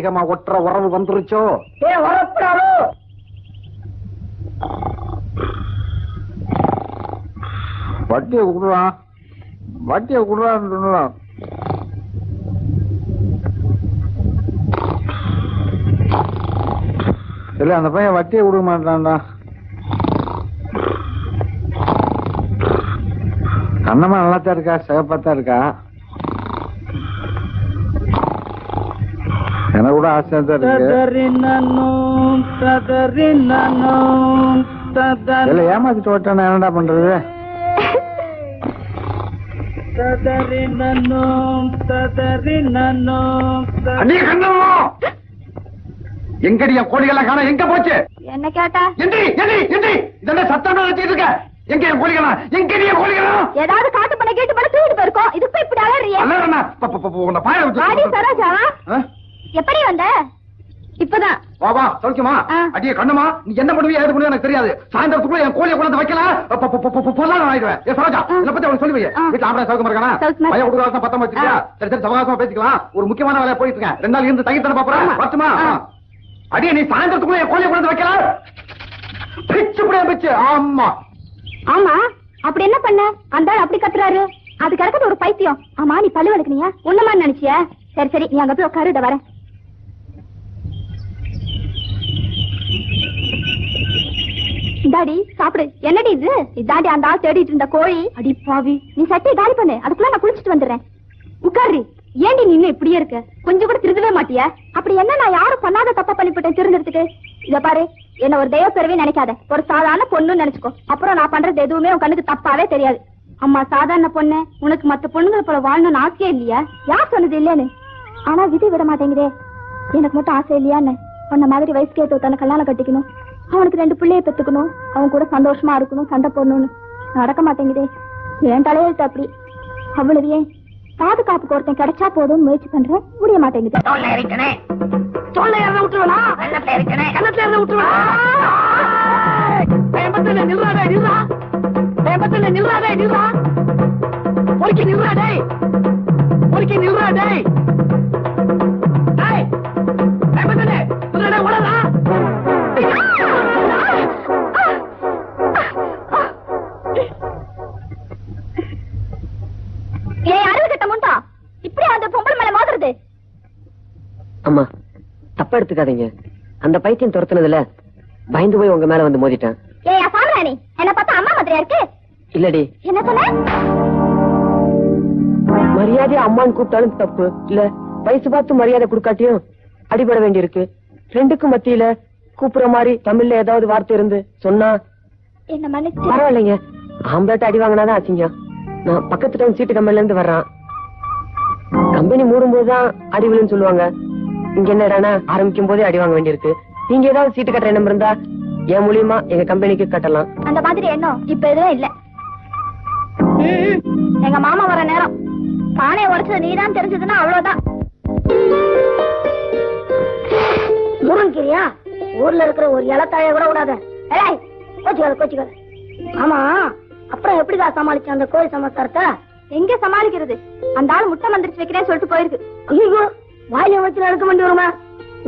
அதிகமா ஒற்ற உறவு வந்துருச்சோ? ஏ வட்டியை விடுறான் வட்டியை விடுறான்னு இல்ல அந்த பையன் வட்டியை விட மாட்டான்டா. கண்ணம்மா நல்லாத்தான் தான் இருக்கா? சிகப்பாத்தான் இருக்கா? ஏமாத்திட்டு என்னடா பண்றது? அண்ணே கண்ணம்மா! எங்கடி என் கோழிகளை காண எங்க போச்சு? என்ன கேட்டா? எந்திரி எந்திரி எந்திரி! இதெல்லாம் சத்தம் வச்சிட்டு இருக்க? எங்க என் கோழிகளா எங்க என் கோழிகளா ஏதாவது காட்டு பண்ண கேட்டு பண்ண தூக்கிட்டு போயிருக்கோம். இதுக்கு இப்படி அலறிய. அல்ல உன்னை பாய ஆடி வச்சு சரோஜா. ஆ? எப்படி வந்த? இப்பதான். வா வா சௌக்கியமா. அடியே கண்ணுமா நீ என்ன பண்ணுவியா ஏது எனக்கு தெரியாது. சாயந்தரத்துக்குள்ள என் கோழியை கொண்டு வைக்கல? பொ- பொ- பொ- பொ- பொல்லாத ஆயிடுவேன். ஏ சரோஜா. இதை பத்தி அவனுக்கு சொல்லி வை ஆ. வீட்டுல ஆம்பளை சௌக்கியமா இருக்கானா? பையன் இருக்கு. கொடுக்குற பத்தம் வச்சுக்கியா. சரி சரி சவகாசமா பேசிக்கலாம். ஒரு முக்கியமான வேலையா போயிட்டு இருக்கேன். ரெண்டு நாள் இருந்து தங்கி தானே பாப்புறேன். அடியே நீ சாயந்தரத்துக்குள்ள என் கோழியை கொண்டு வைக்கல? பிச்சு புடியா பிச்சு. ஆமா. ஆமா. அப்படி என்ன பண்ண? அந்த ஆள் அப்படி கத்துறாரு. அது கிடக்குது ஒரு பைத்தியம். ஆமா நீ பல்லு வளர்க்கணியா உன்னமா நினைச்சிய? சரி சரி நீ அங்க போய் உட்காரு இத வரேன். இந்தாடி சாப்பிடு. என்னடி இது? இதாண்டி அந்த ஆள் தேடிட்டு இருந்த கோழி. அடி பாவி. நீ சட்டையை காலி பண்ணு. அதுக்குள்ள நான் குளிச்சிட்டு வந்துடுறேன். உட்காரு. ஏண்டி நீ இன்னும் இப்படியே இருக்க? கொஞ்சம் கூட திருந்தவே மாட்டியா? அப்படி என்ன நான் யாரும் பண்ணாத தப்பா பண்ணிவிட்டேன் திருந்துறதுக்கு? இத பாரு. என்ன ஒரு தெய்வ பிறவே நினைக்காத. ஒரு சாதாரண பொண்ணுன்னு நினைச்சுக்கோ. அப்புறம் நான் பண்றது எதுவுமே உன் கண்ணுக்கு தப்பாவே தெரியாது. அம்மா சாதாரண பொண்ணு. உனக்கு மத்த பொண்ணுங்களை போல வாழணும்னு ஆசையே இல்லையா? யார் சொன்னது இல்லைன்னு ஆனா விதி விட மாட்டேங்குதே. எனக்கு மட்டும் ஆசை இல்லையான்னு? உன்ன மாதிரி வயசுக்கு ஏற்ற தன்னை கல்யாணம் கட்டிக்கணும். அவனுக்கு ரெண்டு பிள்ளைய பெத்துக்கணும் அவன் கூட சந்தோஷமா இருக்கணும் சண்டை போடணும்னு. நடக்க மாட்டேங்குதே. என் தலையெழுத்து அப்படி. அவ்வளவு ஏன்? பாதுகாப்புக்கு ஒருத்தன் கிடைச்சா போதும் முயற்சி பண்றேன் முடிய மாட்டேங்குது. தோல்ல இருக்கனே தோல்ல இறந்து விட்டுருவா கண்ணத்துல இருக்கனே கண்ணத்துல இறந்து விட்டுருவா பேம்பத்துல நில்றாடே நில்றா. நில்றாடே நில்றா. டேய். முண்டா? அந்த பொம்பளை மேல மோதுறது? அம்மா தப்பா எடுத்துக்காதீங்க. அந்த பைத்தியம் துரத்துனதுல பயந்து போய் உங்க மேல வந்து மோதிட்டேன். ஏய் சாமராணி என்ன பார்த்தா அம்மா மாதிரியா இருக்கு? இல்லடி. என்ன சொன்ன? மரியாதையா அம்மான்னு கூப்பிட்டாலும் தப்பு. இல்ல வயசு பார்த்து மரியாதை கொடுக்காட்டியும் அடிபட வேண்டியிருக்கு. ரெண்டுக்கும் மத்தியில கூப்பிடுற மாதிரி தமிழ்ல ஏதாவது வார்த்தை இருந்து சொன்னா என்ன மன்னிச்சு பரவாயில்லைங்க. ஆம்பளை அடி வாங்கினாதான் ஆச்சுங்க நான் பக்கத்து டவுன் சீட்டு கம்பெனில இருந்து வர்றேன். கம்பெனி மூடும் போதுதான் அடி விழுன்னு சொல்லுவாங்க. இங்க என்னடானா ஆரம்பிக்கும் போதே அடி வாங்க வேண்டியிருக்கு. நீங்க ஏதாவது சீட்டு கட்டுற எண்ணம் இருந்தா என் மூலியமா எங்க கம்பெனிக்கு கட்டலாம். அந்த மாதிரி எண்ணம் இப்ப எதுவும் இல்ல. எங்க மாமா வர நேரம். பானைய உடைச்சது நீதான் தெரிஞ்சதுன்னா அவ்வளவுதான். முருங்கீரியா? ஊர்ல இருக்கிற ஒரு இலத்தாய கூட விடாத. ஏய் கோச்சுக்காத கோச்சுக்காத. ஆமா அப்புறம் எப்படிதான் சமாளிச்ச அந்த கோழி சமாச்சாரத்தை எங்க சமாளிக்கிறது? அந்த ஆள் முட்டை மந்திரிச்சு வைக்கிறேன்னு சொல்லிட்டு போயிருக்கு. ஐயோ வாயில வச்சு நடக்க வேண்டி வருமா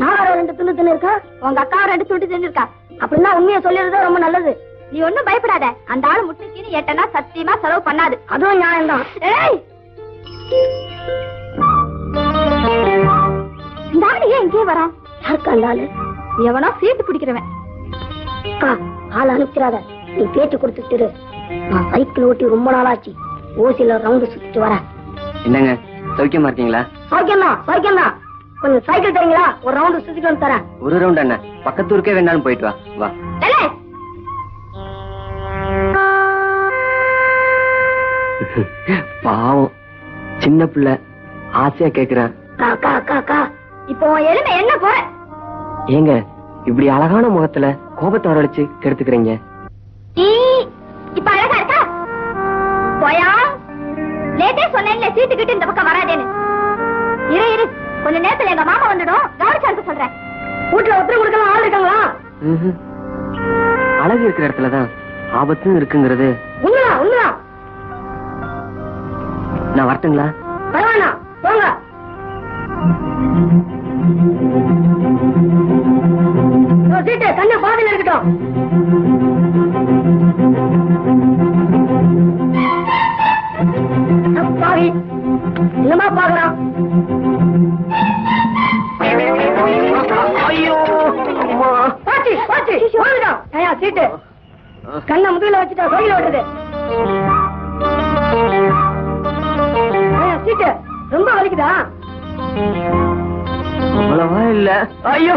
நான் ரெண்டு தின்னு தின்னு இருக்கேன் உங்க அக்கா ரெண்டு சுட்டு செஞ்சிருக்கா அப்படின்னா உண்மையை சொல்லிடுறது ரொம்ப நல்லது. நீ ஒண்ணும் பயப்படாத. அந்த ஆள் முட்டைக்குன்னு எட்டனா சத்தியமா செலவு பண்ணாது. அதுவும் நியாயம்தான். ஏய்! இந்த ஆளு ஏன் இங்கே வரான் யாருக்கு அந்த ஆளு? எவனோ சீட்டு பிடிக்கிறவன் ஆள் அனுப்பிச்சிடாத. நீ பேச்சு கொடுத்துட்டு நான் சைக்கிள் ஓட்டி ரொம்ப நாளாச்சு. ஓசில ரவுண்டு சுத்திட்டு வரேன் என்னங்க சௌக்கியமா இருக்கீங்களா? சௌக்கியம் தான் சௌக்கியம் தான் கொஞ்சம் சைக்கிள் தரீங்களா? ஒரு ரவுண்டு சுத்திட்டு வந்து தரேன். ஒரு ரவுண்ட் அண்ணா பக்கத்து ஊருக்கே வேணாலும் போயிட்டு வா. வா. பாவம். சின்ன பிள்ளை ஆசையா கேக்குறேன் இப்போ உன் எலுமை என்ன போற? ஏங்க இப்படி அழகான முகத்துல கோபத்தை வரவழைச்சு கெடுத்துக்கிறீங்க? இப்ப அழகா இருக்கா? போயா? லேட்டே சொன்னேன்ல சீட்டுக்கிட்டு இந்த பக்கம் வராதேன்னு. இரு இரு. கொஞ்ச நேரத்துல எங்க மாமா வந்துடும். கவனிச்சு அனுப்ப சொல்றேன். வீட்டுல ஒத்துரை கொடுக்கலாம் ஆள் இருக்காங்களா. அழகு இருக்கிற இடத்துலதான் ஆபத்தும் இருக்குங்கிறது. உண்மைதான் உண்மைதான் நான் வரட்டுங்களா? பரவாயில்ல போங்க. சீட்டு கண்ணு பாதையில இருக்கட்டும். பாவி என்னமா பாக்குறான் ஐயோ அம்மா. பாச்சி பாச்சி வாங்கிட்டான் ஐயா சீட்டு. கண்ணை முதுகுல வச்சுட்டா கோயில ஐயா சீட்டு. ரொம்ப வலிக்குதா? அவ்வளவா இல்ல. ஐயோ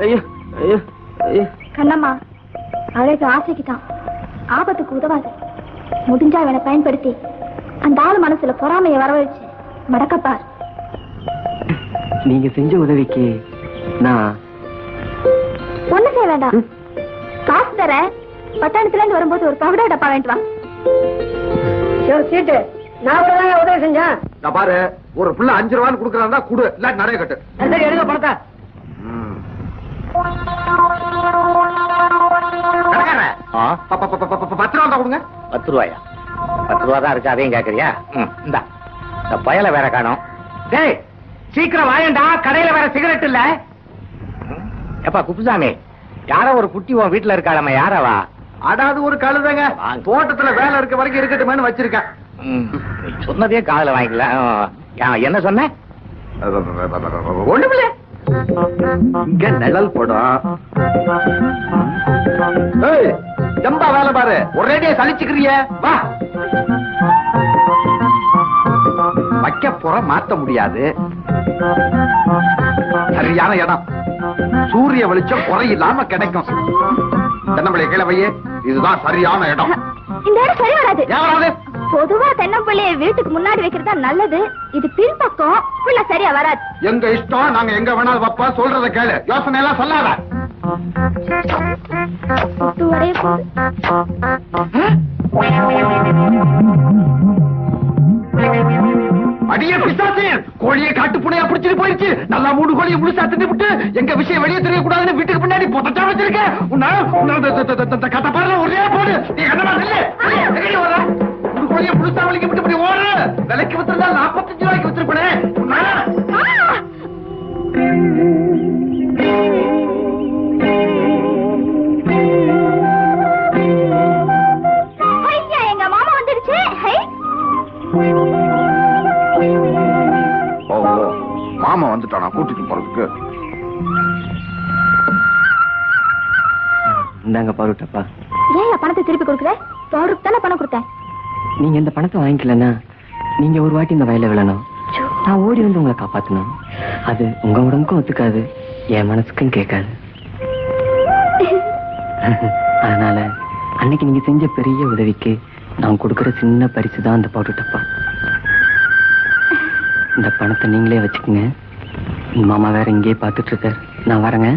ஐயோ ஐயோ ஐயோ. கண்ணம்மா அழகு ஆசைக்கு தான் ஆபத்துக்கு உதவாது. முடிஞ்சா இவனை பயன்படுத்தி அந்த ஆள் மனசுல பொறாமையை வரவழைச்சு மடக்கப்பார் நீங்க செஞ்ச உதவிக்கு நான் ஒண்ணு செய்ய வேண்டாம். காசு தரேன் பட்டணத்துல இருந்து வரும்போது ஒரு பகடா டப்பா வாங்கிட்டு வா. யோ, சீட்டு நான் உதவி செஞ்சேன். நான் பாரு ஒரு பிள்ளை அஞ்சு ரூபான்னு கொடுக்குறாங்க குடு இல்லாட்டி நிறைய கட்டு. சரி, எடுங்க பணத்தை. பத்து ரூபா தான் கொடுங்க. பத்து ரூபாயா? பத்து ரூபா தான் இருக்கு அதையும் கேக்குறியா? இந்தா. பயல வேற காணோம். டேய் சீக்கிரம் வாயண்டா கடையில வேற சிகரெட் இல்ல. எப்பா குப்புசாமி யாரோ ஒரு குட்டி உன் வீட்டுல இருக்காளம்மா யாரவா? அடாது ஒரு கழுதைங்க. தோட்டத்துல வேலை இருக்க வரைக்கும் இருக்கட்டுமேனு வச்சிருக்கேன். சொன்னதே காதுல வாங்கிக்கல. ஆ, என்ன சொன்ன? ஒண்ணுமில்ல. இங்க நிழல் படம். ஜம்பா வேலை பாரு. ஒரேடியா சலிச்சுக்கிறிய. வா. வைக்க போற மாத்த முடியாது. சரியான இடம். சூரிய வெளிச்சம் குறையில்லாம கிடைக்கும். தென்னம்பிள்ளை கிழவையே இதுதான் சரியான இடம். இந்த இடம் சரி வராது. பொதுவா தென்னம்பிள்ளைய வீட்டுக்கு முன்னாடி வைக்கிறது தான் நல்லது. இது பின்பக்கம். புள்ள சரியா வராது. எங்க இஷ்டம் நாங்க எங்க வேணாலும் வைப்பா சொல்றத கேளு. யோசனை எல்லாம் சொல்லாத. சுத்து வரைய. அடிய பிசாசு கோழியை காட்டு புனையா பிடிச்சிட்டு போயிருச்சு. நல்லா மூணு கோழியை முழுசா தின்னு விட்டு எங்க விஷயம் வெளியே தெரியக்கூடாதுன்னு வீட்டுக்கு பின்னாடி புத்தச்சா வச்சிருக்க. உன்ன உன்ன இந்த- இந்த- இந்த- இந்த கட்ட பாருல ஒரே போடு நீ கட்டமா இல்ல எங்கடி வர மூணு கோழியை முழுசா வலிக்க விட்டு இப்படி ஓடுற விலைக்கு வித்துருந்தா நாற்பத்தஞ்சு ரூபாய்க்கு வித்துருப்பேன். ஐயா, ஓ மாமா வந்துட்டானா? கூட்டிட்டு போறதுக்கு. இந்தாங்க பருட்டப்பா. ஏன் பணத்தை திருப்பி கொடுக்குற? பவுடருக்கு தானே பணம் கொடுத்தேன். நீங்க இந்த பணத்தை வாங்கிக்கலன்னா நீங்க ஒரு வாட்டி இந்த வயல விழணும். நான் ஓடி வந்து உங்களை காப்பாத்தணும். அது உங்க உடம்புக்கும் ஒத்துக்காது என் மனசுக்கும் கேட்காது. அதனால அன்னைக்கு நீங்க செஞ்ச பெரிய உதவிக்கு நான் கொடுக்குற சின்ன பரிசு தான் அந்த பவுடர் டப்பா. இந்த பணத்தை நீங்களே வச்சுக்கோங்க. மாமா வேற இங்கேயே பார்த்துட்டு இருக்காரு. நான் வரேங்க.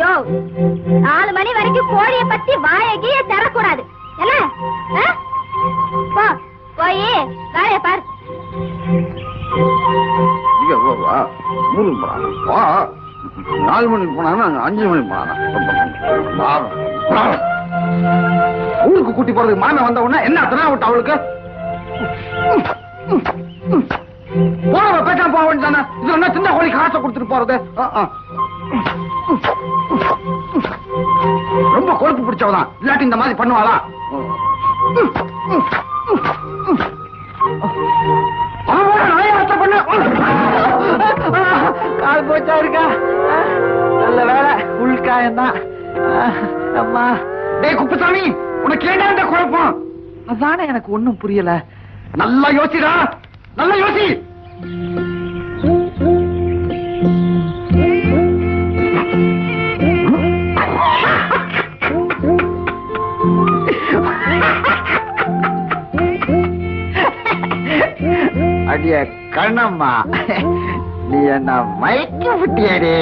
யோ நாலு மணி வரைக்கும் கோழிய பத்தி வாய தரக்கூடாது என்ன? போ போய் வேலைய பாரு. இங்க வா, வா. ஊருக்கு போறான் வா. நாலு மணிக்கு போனானா அஞ்சு மணிக்கு போனானா. வா, வா. ஊருக்கு கூட்டி போறதுக்கு மாமன் வந்த உடனே என்ன அத்தனை விட்டு அவளுக்கு? போறவ பேசாம போக வேண்டியதானே இதுல என்ன சின்ன கோழி காசை கொடுத்துட்டு போறது? ரொம்ப கொழுப்பு பிடிச்சவதான். இல்லாட்டி இந்த மாதிரி பண்ணுவாளா? கால் போச்சா இருக்கா? நல்ல வேலை உள்காயம் தான் அம்மா. டேய் குப்புசாமி உனக்கு ஏண்டா இந்த குழப்பம்? அதானே எனக்கு ஒண்ணும் புரியல. நல்லா யோசிடா. நல்லா யோசி. அடிய கண்ணம்மா நீ என்ன மயக்க விட்டியடே.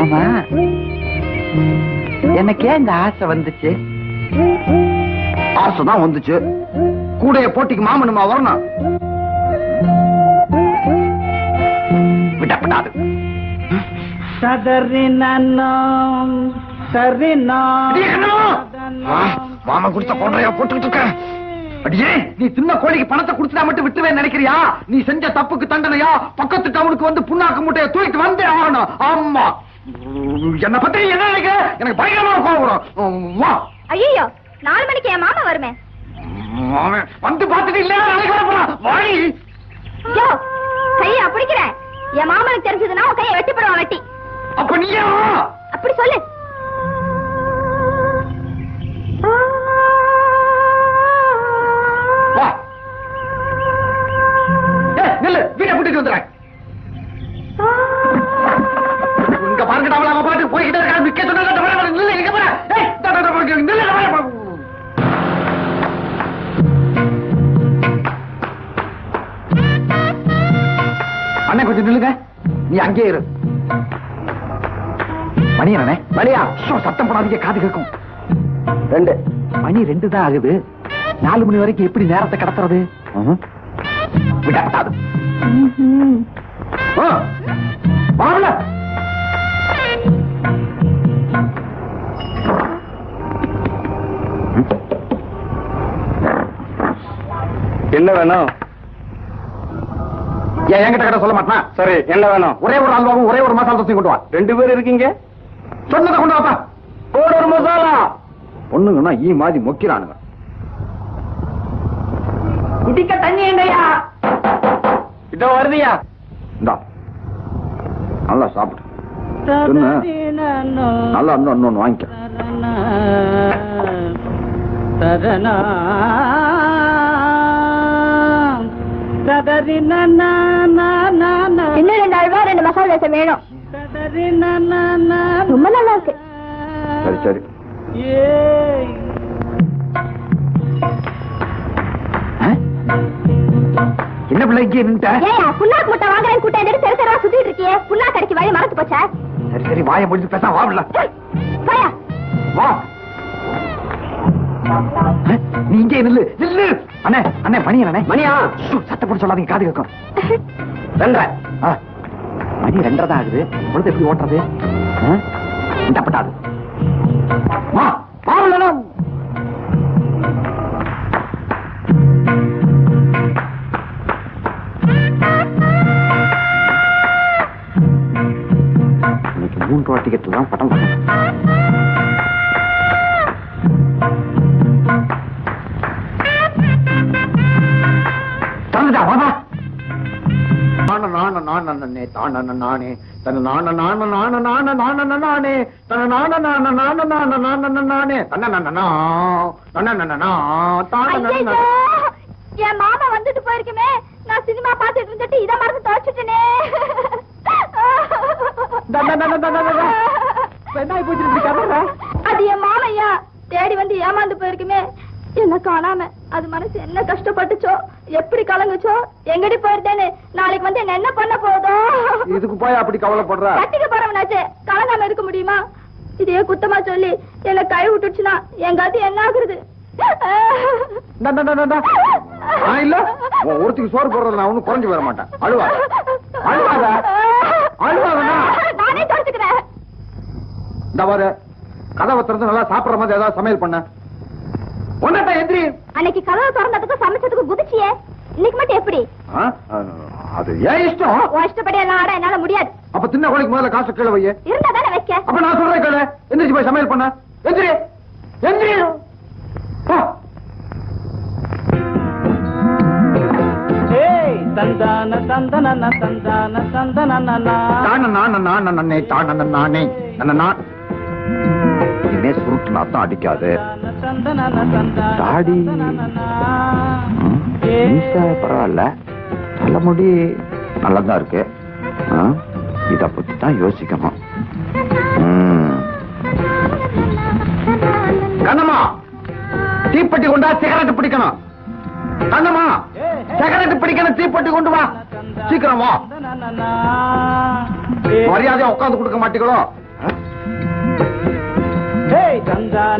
ஆமா. எனக்கு ஏன் இந்த ஆசை வந்துச்சு? ஆசைதான் வந்துச்சு. கூடைய போட்டிக்கு மாமனுமா வரணும்? விடப்படாது. சதறி நன்னம் சரி! ஆ, மாமன் குடிச்ச போன்றையா போட்டுக்கிட்டு இருக்க? அடியே நீ சின்ன கோழிக்கு பணத்தை குடுத்துட்டா மட்டும் விட்டுவேன் நினைக்கிறியா? நீ செஞ்ச தப்புக்கு தண்டனையா? பக்கத்து டவுனுக்கு வந்து புண்ணாக்கு மூட்டையை தூக்கிட்டு வந்தே ஆகணும். ஆமா. என்ன பத்தி என்ன நினைக்கிற? எனக்கு பயங்கரமான கோவம் வரும். ஐயோ நாலு மணிக்கு என் மாமா வருமே? வந்து பார்த்துட்டு இல்ல வாடி. கைய பிடிக்கிறேன் என் மாமனுக்கு தெரிஞ்சதுன்னா கையை வெட்டி போடுவான் வெட்டி. அப்ப நீயா? அப்படி சொல்லு. நில்லு வீட்டை கூட்டிட்டு வந்துடுறேன் இங்க பாருங்க அவள அவ பாட்டு போய்கிட்டே இருக்கா மிக்க சொன்னா நில்லு எங்க போற ஏய் டா, டா, டா, நில்லு. அண்ணன் கொஞ்சம் நில்லுங்க. நீ அங்கேயே இரு. மணி என்ன மணியா சத்தம் போடாதீங்க காது கேட்கும் ரெண்டு. மணி ரெண்டு தான் ஆகுது. நாலு மணி வரைக்கும் எப்படி நேரத்தை கடத்துறது? வாங்கல. என்ன வேணும்? ஏன் என்கிட்ட கிட்ட சொல்ல மாட்டான்? சரி என்ன வேணும்? ஒரே ஒரு அல்வாவும் ஒரே ஒரு மசாலா தோசையும் கொண்டு வா. ரெண்டு பேர் இருக்கீங்க? சொன்னதை கொண்டு வாப்பா. போட ஒரு மசாலா. பொண்ணுங்கன்னா ஈ மாதிரி மொக்கிறானுங்க. குடிக்க தண்ணி என்னையா இதோ வருதியா? இந்தா. நல்லா சாப்பிடு. நல்லா இன்னும் இன்னொன்னு வாங்கிக்க. இன்னும் ரெண்டு அல்வா ரெண்டு மசாலா தோசை வேணும். ரொம்ப நல்லா இருக்கு. சரி சரி. என்ன பிள்ளை இங்கே நின்ட்ட ஏயா புண்ணாக்கு முட்டை வாங்குறேன் கூட்டம் எடுத்து தெரு தெருவா சுத்திட்டு இருக்கியே. புண்ணா கடைக்கு வழி மறந்து போச்சா. சரி சரி வாயை முடிஞ்சு பேச வா பிள்ளை. போயா. வா. ஆ? நீ இங்கே நில்லு நில்லு. அண்ணே அண்ணே மணி அண்ணே. மணியா? சொல்லாதீங்க காது கேட்கும். ரெண்டரை. ஆ. மணி ரெண்டரை தான் ஆகுது. பொழுது எப்படி ஓட்டுறது? ஆ? இந்த பட்டாது. வா. இன்னைக்கு மூன்று ரூபா டிக்கெட் தான் வாடா நான நான நான நன்னே தான நானே தன நான நான நான நான நான நானே தன நான நான நான நான நான நானே தன தன தான! என் மாமா வந்துட்டு போயிருக்குமே நான் சினிமா பார்த்துட்டு இருந்துட்டு இதை மறந்து தொலைச்சிட்டேனே அது என் மாமையா? தேடி வந்து ஏமாந்து போயிருக்குமே. என்ன காணாம அது மனசு என்ன கஷ்டப்பட்டுச்சோ எப்படி கலங்குச்சோ எங்கடி போயிருந்தேன்னு நாளைக்கு வந்து என்ன என்ன பண்ண போதோ இதுக்கு போய் அப்படி கவலைப்படுற? கட்டிக்க போறவனாச்சே கலங்காம இருக்க முடியுமா? இதே குத்தமா சொல்லி என்ன கை விட்டுச்சுன்னா என் கதி என்ன ஆகுறது? இல்ல ஒருத்திக்கு சோறு போடுறது நான் ஒண்ணும் குறைஞ்சு வர மாட்டேன். அழுவா அழுவாத. நானே தொடச்சுக்கிறேன் இந்த பாரு கதவை திறந்து நல்லா சாப்பிடுற மாதிரி ஏதாவது சமையல் பண்ண. ஒன்னட்டா எந்திரி. அன்னைக்கு கதவை திறந்ததுக்கு சமைச்சதுக்கு குதிச்சியே. இன்னைக்கு மட்டும் எப்படி? அது ஏன் இஷ்டம்? உன் இஷ்டப்படி எல்லாம் ஆட என்னால முடியாது. அப்ப தின்ன கோழிக்கு முதல்ல காசு கீழே வையே இருந்தா தானே வைக்க? அப்ப நான் சொல்றேன் கேளு. எந்திரிச்சு போய் சமையல் பண்ண. எந்திரி. எந்திரி. தந்தான தந்தன தந்தான தந்தன தான நான நான நன்னே தான நானே நன்ன நான் இனிமே சுருட்டு நாத்தம் அடிக்காது தாடி ம், மீசை பரவாயில்ல தலைமுடி நல்லதா இருக்கு ஆ, இத பத்தி தான் யோசிக்கணும் ம். கண்ணம்மா தீப்பெட்டி கொண்டா சிகரெட் பிடிக்கணும் கண்ணம்மா சிகரெட் பிடிக்கணும் தீப்பெட்டி கொண்டு வா. சீக்கிரம் வா. மரியாதையா உட்கார்ந்து கொடுக்க மாட்டீங்களோ?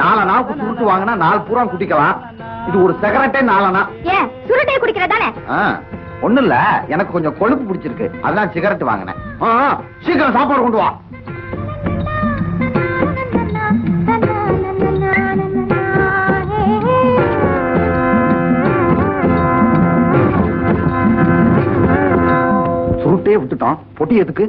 நாலு நாள் சுருட்டு வாங்கினா நாலு பூரா குடிக்கலாம். இது ஒரு சிகரெட்டே நாலனா ஏன் சுருட்டையை குடிக்கிறதானே ஒண்ணு இல்ல எனக்கு கொஞ்சம் கொழுப்பு பிடிச்சிருக்கு. அதான் சிகரெட் வாங்கினேன். சீக்கிரம் சாப்பாடு கொண்டு வா. பொட்டியே விட்டுட்டோம் பொட்டி எதுக்கு.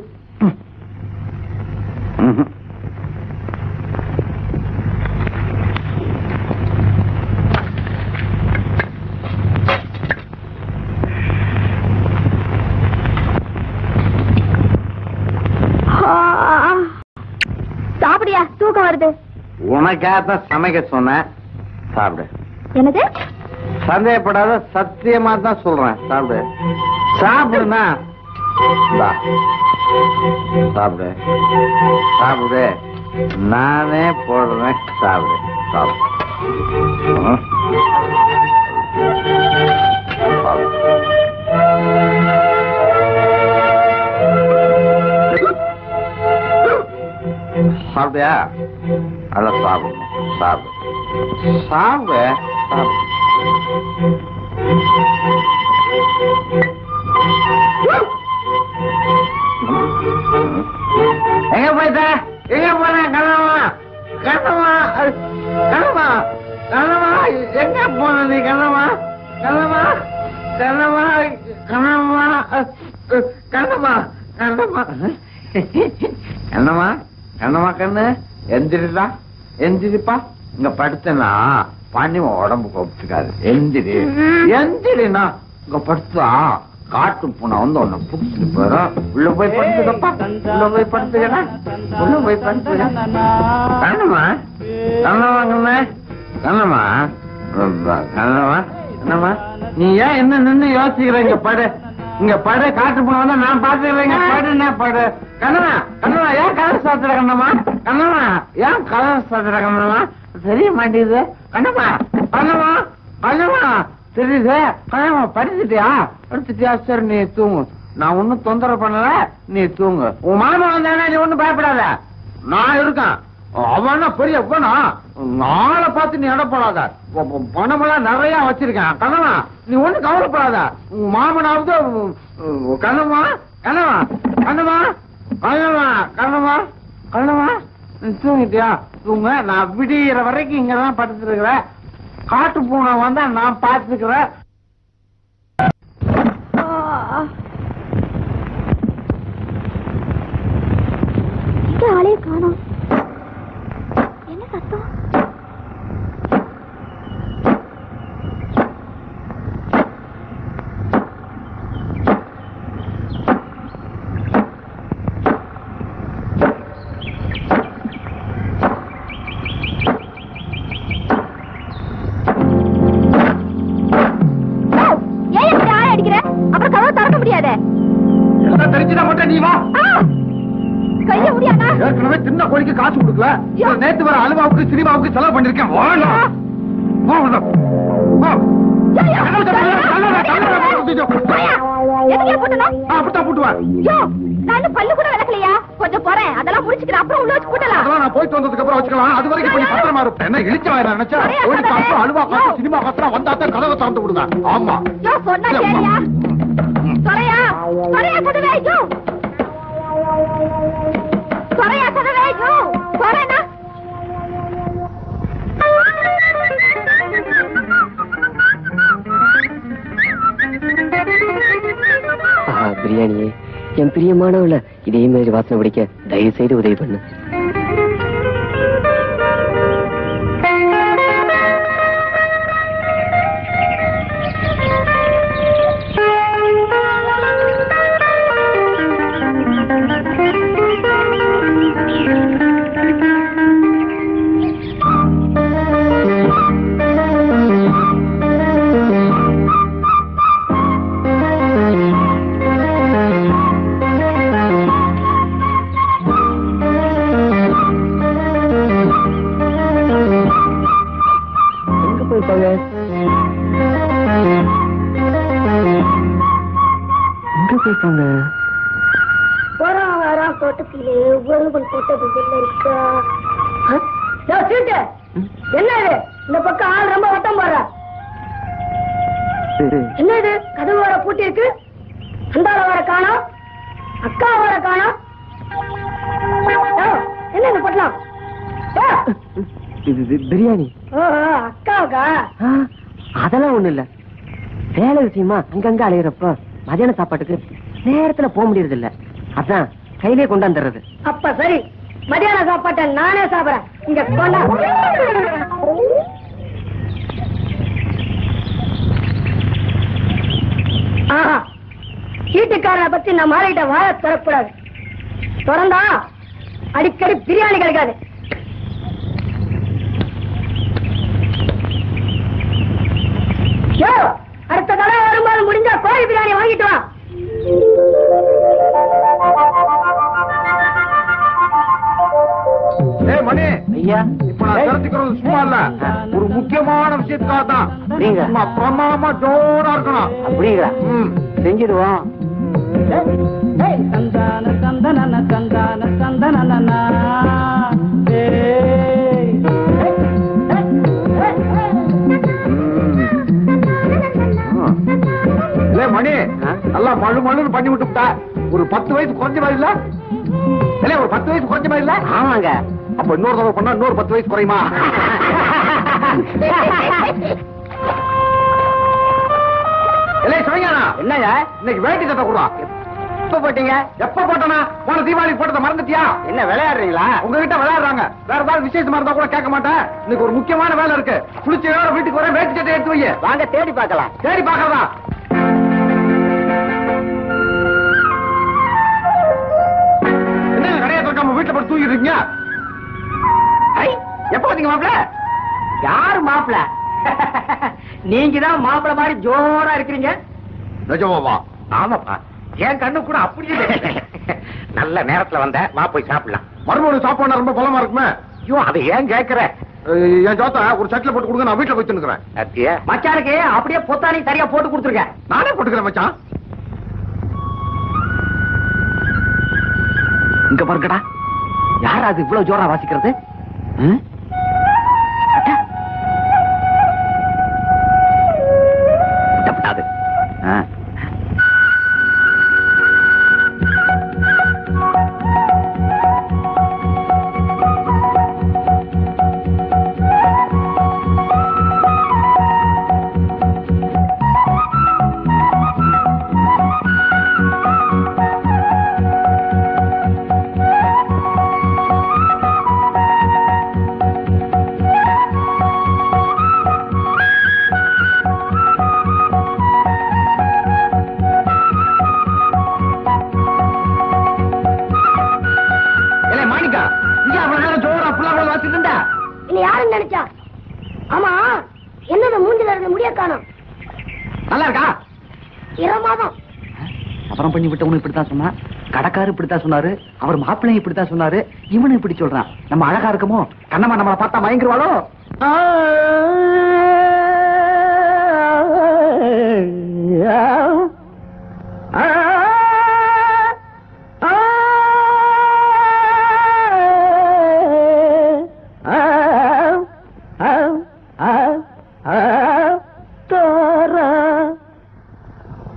சாப்பிடியா? தூக்கம் வருது. உனக்காகத்தான் சமைக்க சொன்னேன். சாப்பிடு. என்னது? சந்தேகப்படாத சத்தியமா தான் சொல்றேன். சாப்பிடு. சாப்பிடுனா. சாப்பிடு. சாப்பிடு. நானே போடுறேன். சாப்பிடு. சாப்பிடு. ம். சாப்பிடு. சாப்பிட்டியா நல்லா சாப்பிடு. சாப்பிடு. சாப்பிடு. சாப்பிடு. கண்ணம்மா கண்ணம்மா எங்க போன நீ கண்ணம்மா கண்ணம்மா அஹ், அஹ், கண்ணம்மா கண்ணம்மா கண்ணம்மா கண்ணம்மா கண்ணு எந்திரிடா எந்திரிப்பா. இங்க படுத்தனா பண்ணி உடம்பு கொப்பிச்சுக்காது எந்திரி எந்திரினா இங்க படுத்தா காட்டு பூனை வந்து உன்னை புடிச்சிட்டு போயிடும் உள்ள போய் படுத்துக்கப்பா. உள்ள போய் படுத்துக்கடா. உள்ள போய் படுத்துக்க கண்ணம்மா கண்ணம்மா கண்ணு கண்ணம்மா. கண்ணம்மா நீ ஏன் என்ன நின்னு யோசிக்கிற? இங்க படு. இங்க படு. காட்டு பூனை வந்தா நான் பாத்துக்கிறேன் இங்க படுன்னா படு. கண்ணம்மா கண்ணம்மா ஏன் கலர் சாத்துற கண்ணம்மா? கண்ணம்மா ஏன் கலர் சாத்துற கண்ணம்மா? தெரிய மாட்டேங்குது. கண்ணம்மா கண்ணம்மா கண்ணம்மா. சரி கண்ணம்மா படிச்சுட்டியா? படிச்சுட்டியா சரி நீ தூங்கு. நான் ஒன்னும் தொந்தரவு பண்ணல. நீ தூங்கு. உன் மாமா வந்தானே நீ ஒண்ணும் பயப்படாத. நான் இருக்கேன். அவனா பெரிய போனா நாளை பார்த்து நீ இடப்படாத பணமெல்லாம் நிறைய வச்சிருக்கேன். கணவா நீ ஒண்ணு கவலைப்படாத. உன் மாமனாவது கணவா கண்ணம்மா கண்ணம்மா கண்ணவா கண்ணம்மா கணவா நீ தூங்கிட்டியா? தூங்க. நான் விடியிற வரைக்கும் இங்கதான் படுத்துருக்கிறேன். காட்டு பூனை வந்தா நான் பார்த்துக்கிறேன். இருப்பேன் என்ன இழிச்ச வாயிரா நினைச்சா? காசு காசு சினிமா வந்தா தான் கதவை திறந்து விடுங்க. ஆமா. பிரியாணியே. என் பிரியமானவள இதே மாதிரி வாசனை பிடிக்க தயவு செய்து உதவி பண்ணு. அங்கங்க அலையிறப்ப மதியான சாப்பாட்டுக்கு நேரத்துல போக முடியறது இல்ல அதான் கையிலே கொண்டாந்துறது அப்ப சரி. மதியான சாப்பாட்டை நானே சாப்பிடறேன். இங்க கொண்டா. ஆஹா. சீட்டுக்காரனை பத்தி நம்ம ஆளுகிட்ட வாழ தரக்கூடாது திறந்தா அடிக்கடி பிரியாணி கிடைக்காது. ஆமாங்க. அப்ப இன்னொரு தடவை பண்ணா இன்னொரு பத்து வயசு குறையுமா? என்னங்க? இன்னைக்கு வேட்டி சட்டை கொடுவா எப்ப போட்டீங்க? எப்ப போட்டனா? போன தீபாவளி போட்டதை மறந்துட்டியா? என்ன விளையாடுறீங்களா? உங்ககிட்ட விளையாடுறாங்க. வேற ஏதாவது விசேஷமா இருந்தா கூட கேட்க மாட்டேன். இன்னைக்கு ஒரு முக்கியமான வேலை இருக்கு. குளிச்சு வீட்டுக்கு வர வேட்டி சட்டை எடுத்து வாங்க தேடி பார்க்கலாம். தேடி பாக்கறதா தூங்கிட்டு இருக்கீங்க எப்ப வந்தீங்க மாப்பிள? யாரு மாப்பிள? நீங்க தான் மாப்பிள மாதிரி ஜோரா இருக்கிறீங்க. நிஜமாவா? ஆமாப்பா. என் கண்ணு கூட அப்படியே நல்ல நேரத்துல வந்த வா போய் சாப்பிடலாம். மறுபடியும் சாப்பாடு ரொம்ப பலமா இருக்குமே? ஐயோ அதை ஏன் கேக்குற? அஹ், என் ஜோத்த ஒரு சட்டில போட்டு கொடுங்க நான் வீட்டுல போய் தின்னுக்கிறேன். மச்சானுக்கு அப்படியே பொத்தானி சரியா போட்டு கொடுத்துருங்க நானே போட்டுக்கிறேன் மச்சான். இங்க பாருங்கடா. யார் அது இவ்வளவு ஜோரா வாசிக்கிறது? இப்படித்தான் சொன்னா கடைக்காரு இப்படித்தான் சொன்னாரு. அவர் மாப்பிள்ளையும் இப்படித்தான் சொன்னாரு. இவனு இப்படி சொல்றான். நம்ம அழகா இருக்கமோ? கண்ணம்மா நம்மளை பார்த்தா மயங்கிருவாளோ?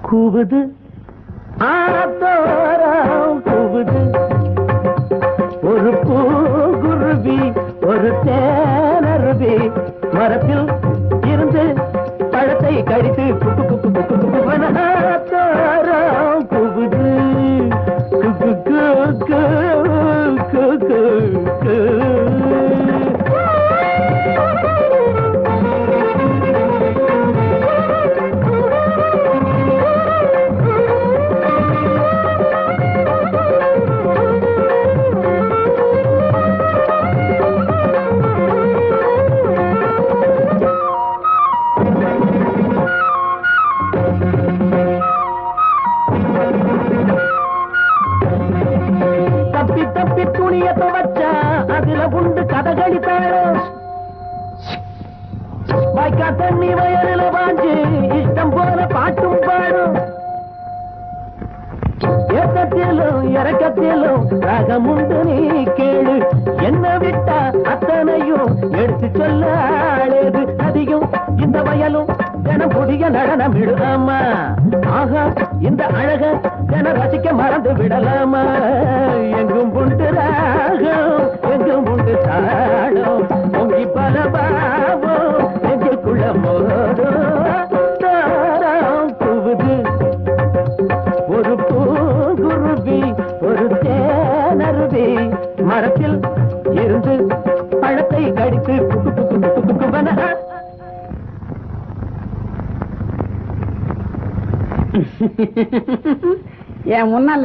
கூவது.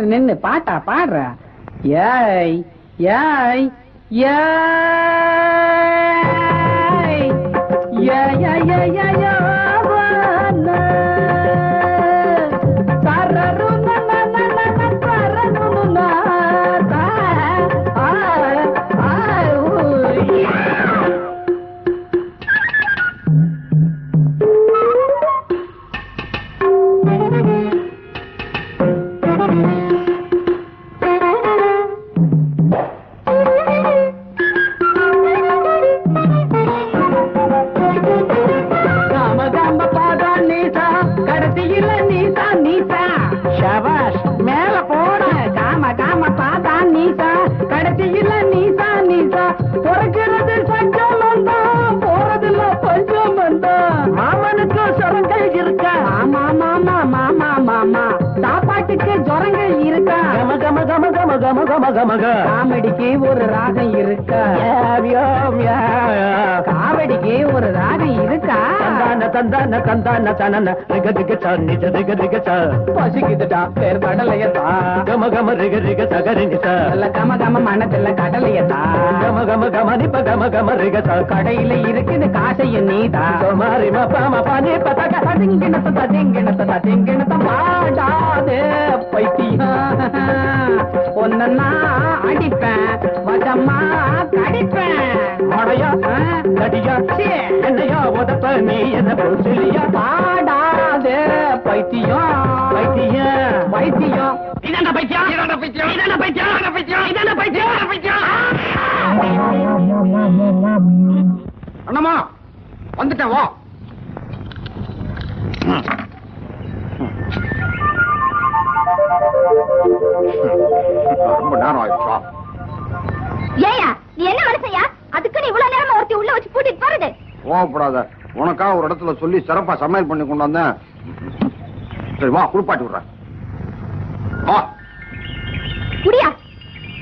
நின்னு பாட்டா பாடுற? ஏய் ஏய் ஏய் ரிக ரிக ச நிஜ ரிக ரிக ச பசிக்குதுடா பேர் கடலையத்தா. கம கம ரிக ரிக சகரி நிச நல்ல கம கம மனத்துல கடலையத்தா. கம கம கம நிப கம கம ரிக ச கடையில இருக்குது காசைய நீதா. சோமாரி ம ப ம ப நி ப த க. ததிங்கிணத்த ததிங்கிணத்த ததிங்கிணத்த மாடாதே பைத்தியம். ஒன்னா அடிப்பேன் வசமா கடிப்பேன். மடையா நடியா என்னையா உதப்ப நீ என்ன பொருளியா பாடாதே பைத்தியம். பைத்தியம். பைத்தியம். இதான பைத்தியம். இதான பைத்தியம். இதான பைத்தியம். இதான பைத்தியம். பைத்தியம். பைத்தியம். அண்ணம்மா வந்துட்டேன் வா. ஒரு இடத்துல சொல்லி சிறப்பா சமையல் பண்ணி கொண்டு வந்தேன். சரி வா குளிப்பாட்டி விடுறேன். வா. குடியா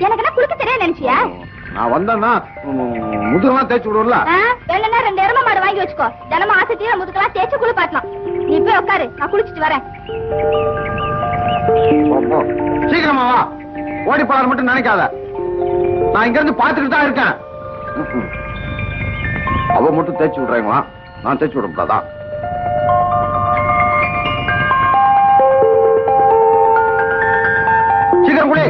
எனக்கு என்ன குளிக்க தெரியாது நினைச்சியா? நான் வந்தேன்னா முதுகெல்லாம் தேய்ச்சி விடுவோம்ல. வேணும்னா ரெண்டு எரும மாடு வாங்கி வச்சுக்கோ. தினமும் ஆசை தீர முதுக்கெல்லாம் தேய்ச்சி குளிப்பாட்டலாம் நீ போய் உட்காரு நான் குளிச்சிட்டு வரேன். சீக்கிரமா வா. ஓடி போறாரு மட்டும் நினைக்காத. நான் இங்க இருந்து பாத்துக்கிட்டு தான் இருக்கேன். அவ மட்டும் தேய்ச்சி விடுறாங்களா நான் தேய்ச்சி விட கூடாதா சீக்கிரம் குடி.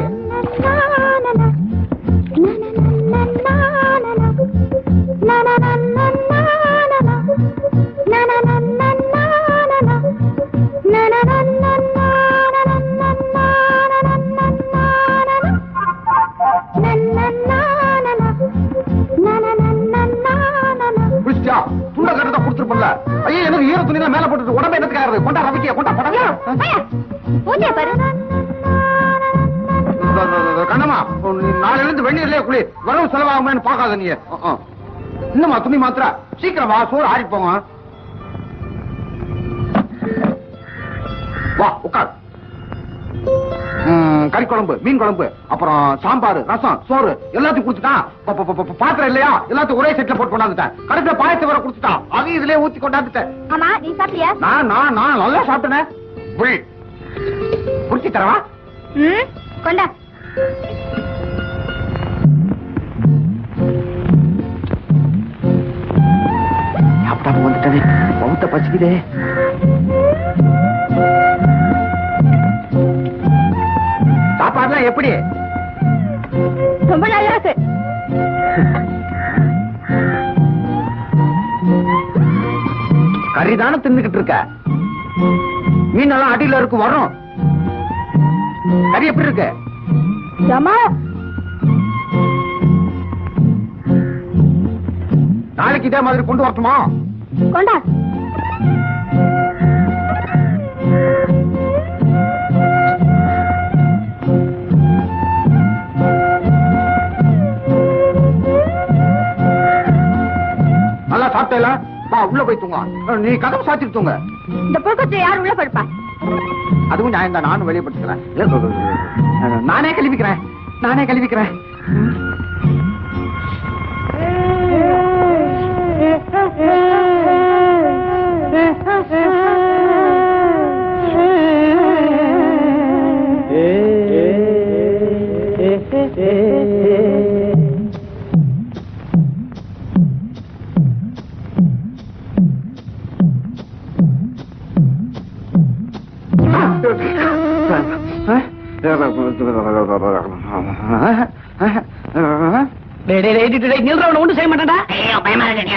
எனக்கு ஈர துணி மேல போட்டுட்டு உடம்பு என்னத்துக்கு ஆறுது கொண்டா ரவிக்க கொண்டா படங்க பாரு. கண்ணம்மா நாளைல இருந்து வெந்நீர்லயே குளி. வரவு செலவாகுமேன்னு பாக்காத நீ. இன்னுமா துணி மாத்திர சீக்கிரம் வா சோறு ஆறி போங்க வா உட்கார். கறி குழம்பு மீன் குழம்பு அப்புறம் சாம்பார் ரசம் சோறு எல்லாத்தையும் கொடுத்துட்டான் பாத்திரம் இல்லையா? எல்லாத்தையும் ஒரே செட்ல போட்டு கொண்டாந்துட்டேன். கடைசியில பாயத்தை வர கொடுத்துட்டான் அதையும் இதுலயே ஊத்தி கொண்டாந்துட்டேன். ஆமா நீ சாப்பிட்டியா? நான் நான் நான் நல்லா சாப்பிட்டேனே. புரி குடிச்சு தரவா? கொண்டா. சாப்பிடாம வந்துட்டேனே. பௌத்த பசிக்குதே. சாப்பாடுலாம் எப்படி? ரொம்ப நல்லா இருக்கு கறி தானே தின்னுகிட்டு இருக்க. மீனெல்லாம் அடியில இருக்கு வரும். கறி எப்படி இருக்கு? நாளைக்கு இதே மாதிரி கொண்டு வரட்டுமா? கொண்டா. சாப்பிட்டேல வா உள்ள போய் தூங்கலாம் நீ கதவு சாத்திட்டு தூங்க இந்த புழுக்கத்தை யார் உள்ள படுப்பா அதுவும் நியாயம் தான் நானும் வெளியே படுத்துக்கிறேன் நானே கழுவிக்கிறேன் நானே கழுவிக்கிறேன் டேய், டேய், டேய், டேய், நில்றா, உன்னை ஒண்ணும் செய்ய மாட்டேன்டா. ஐயோ பயமா இருக்கு நீ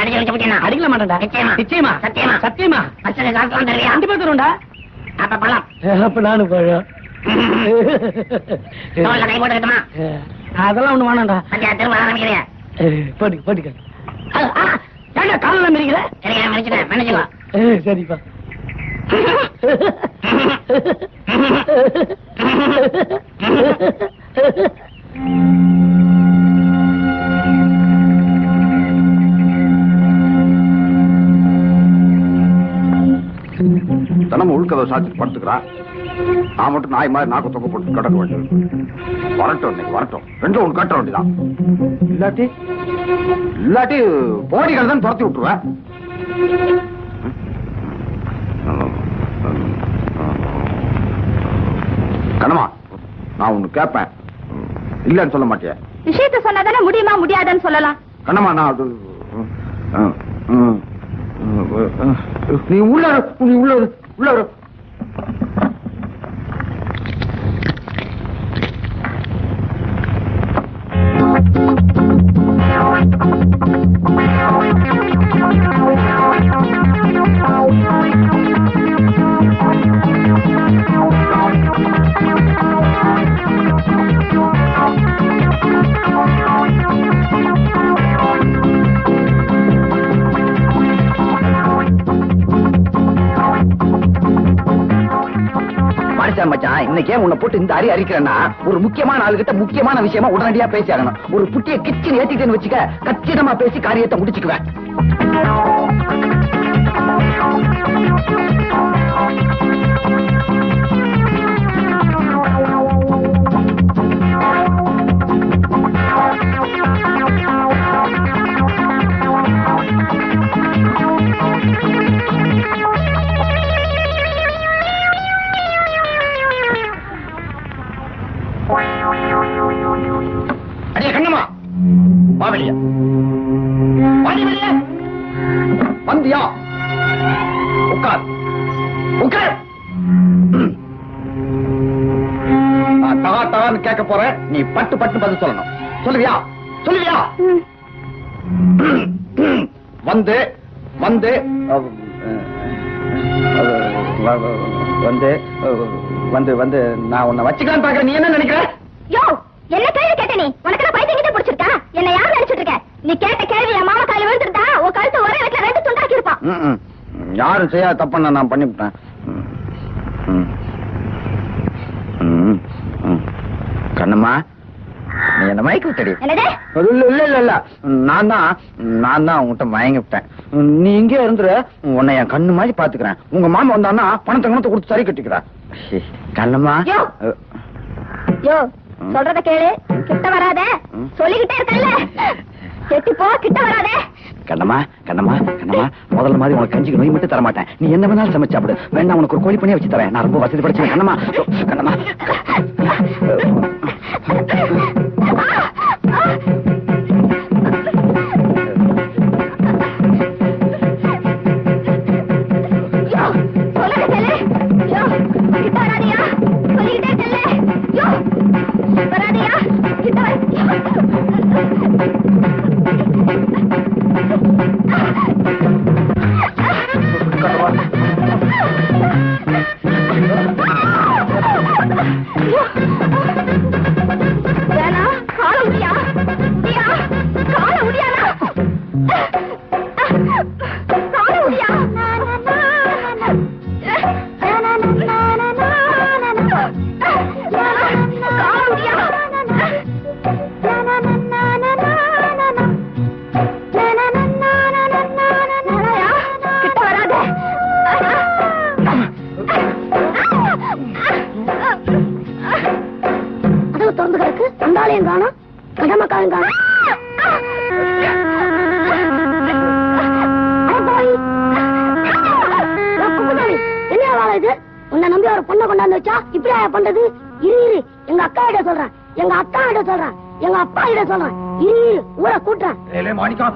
அடிக்கல மாட்டேன்டா. நிச்சயமா. நிச்சயமா. சத்தியமா. சத்தியமா. பச்சனை காசு தருவியா கண்டிப்பா தருவேன்டா. அப்ப பழம் அப்ப நானும் பழம். கை போட்டுக்கிட்டுமா அதெல்லாம் ஒண்ணு வேணாம்டா திரும்ப ஆரம்பிக்கிறியா போட்டுக்க போட்டுக்க மிரிக்கிற சரியா மன்னிச்சுக்கோ சரிப்பா சாத்தி படுத்துக்கிறான் நான் மட்டும் நாய் மாதிரி நாக்கு தொக்க போட்டு கிடக்க வேண்டியது வரட்டும் இன்னைக்கு வரட்டும் ரெண்டும் ஒன்று கட்ட வேண்டியதான் இல்லாட்டி இல்லாட்டி போடிகள் தான் துரத்தி விட்டுருவேன் கணமா நான் ஒண்ணு கேட்பேன் இல்லைன்னு சொல்ல மாட்டேன் விஷயத்த சொன்னாதானே முடியுமா முடியாதுன்னு சொல்லலாம் கண்ணம்மா நான் அது நீ உள்ள நீ உள்ள உள்ள இரு. இன்னைக்கே உன்னை போட்டு இந்த அரி அரிக்கிறேன்னா ஒரு முக்கியமான ஆளுகிட்ட முக்கியமான விஷயமா உடனடியா பேசி ஆகணும் ஒரு புட்டிய கிச்சன் ஏத்திட்டேன்னு வச்சுக்க கச்சிதமா பேசி காரியத்தை முடிச்சுக்குவேன் வா வெளிய வாடி வெளிய வந்தியா? உட்கார். உட்கார். நான் தகா தகான்னு கேட்க போறேன். நீ பட்டு பட்டு பதில் சொல்லணும். சொல்லுவியா? சொல்லுவியா? வந்து வந்து. வந்து வந்து வந்து. நான் உன்னை வச்சுக்கலாம் பாக்குறேன் நீ என்ன நினைக்கிற? யோ என்ன கேள்வி கேட்ட நீ? உனக்கு நான் பைத்தியம் கிட்ட பிடிச்சிருக்கா என்ன யார் நினைச்சிட்டு இருக்க நீ கேட்ட கேள்வி என் மாமா கால விழுந்துருந்தா உன் கழுத்து ஒரே இடத்துல ரெண்டு துண்டாக்கி இருப்பான். யாரும் செய்யாத தப்ப நான் பண்ணிவிட்டேன். கண்ணம்மா நீ என்ன மயக்க விட்டடி. இல்ல இல்ல இல்ல இல்ல. நான் தான் நான் தான் உங்ககிட்ட மயங்கி விட்டேன். நீ இங்கே இருந்துரு உன்னை என் கண்ணு மாதிரி பாத்துக்கிறேன் உங்க மாமா வந்தான்னா பணத்தை கணத்தை கொடுத்து சரி கட்டிக்கிறேன் கண்ணம்மா. யோ. சொல்றத கேளு. கிட்ட வராத. சொல்லிக்கிட்டே இருக்கல கெட்டி போ கிட்ட வராத. கண்ணம்மா கண்ணம்மா கண்ணம்மா முதல்ல மாதிரி உனக்கு கஞ்சிக்கு நோய் மட்டும் தர மாட்டேன் நீ என்ன வேணாலும் சமைச்சு சாப்பிடு. வேண்டாம் உனக்கு ஒரு கோழி பண்ணியே வச்சு தரேன். நான் ரொம்ப வசதி படைச்சேன் கண்ணம்மா கண்ணம்மா. கிட்ட சொல்றேன். இரு ஊரை கூட்டுறேன். ஏலே மாணிக்கா.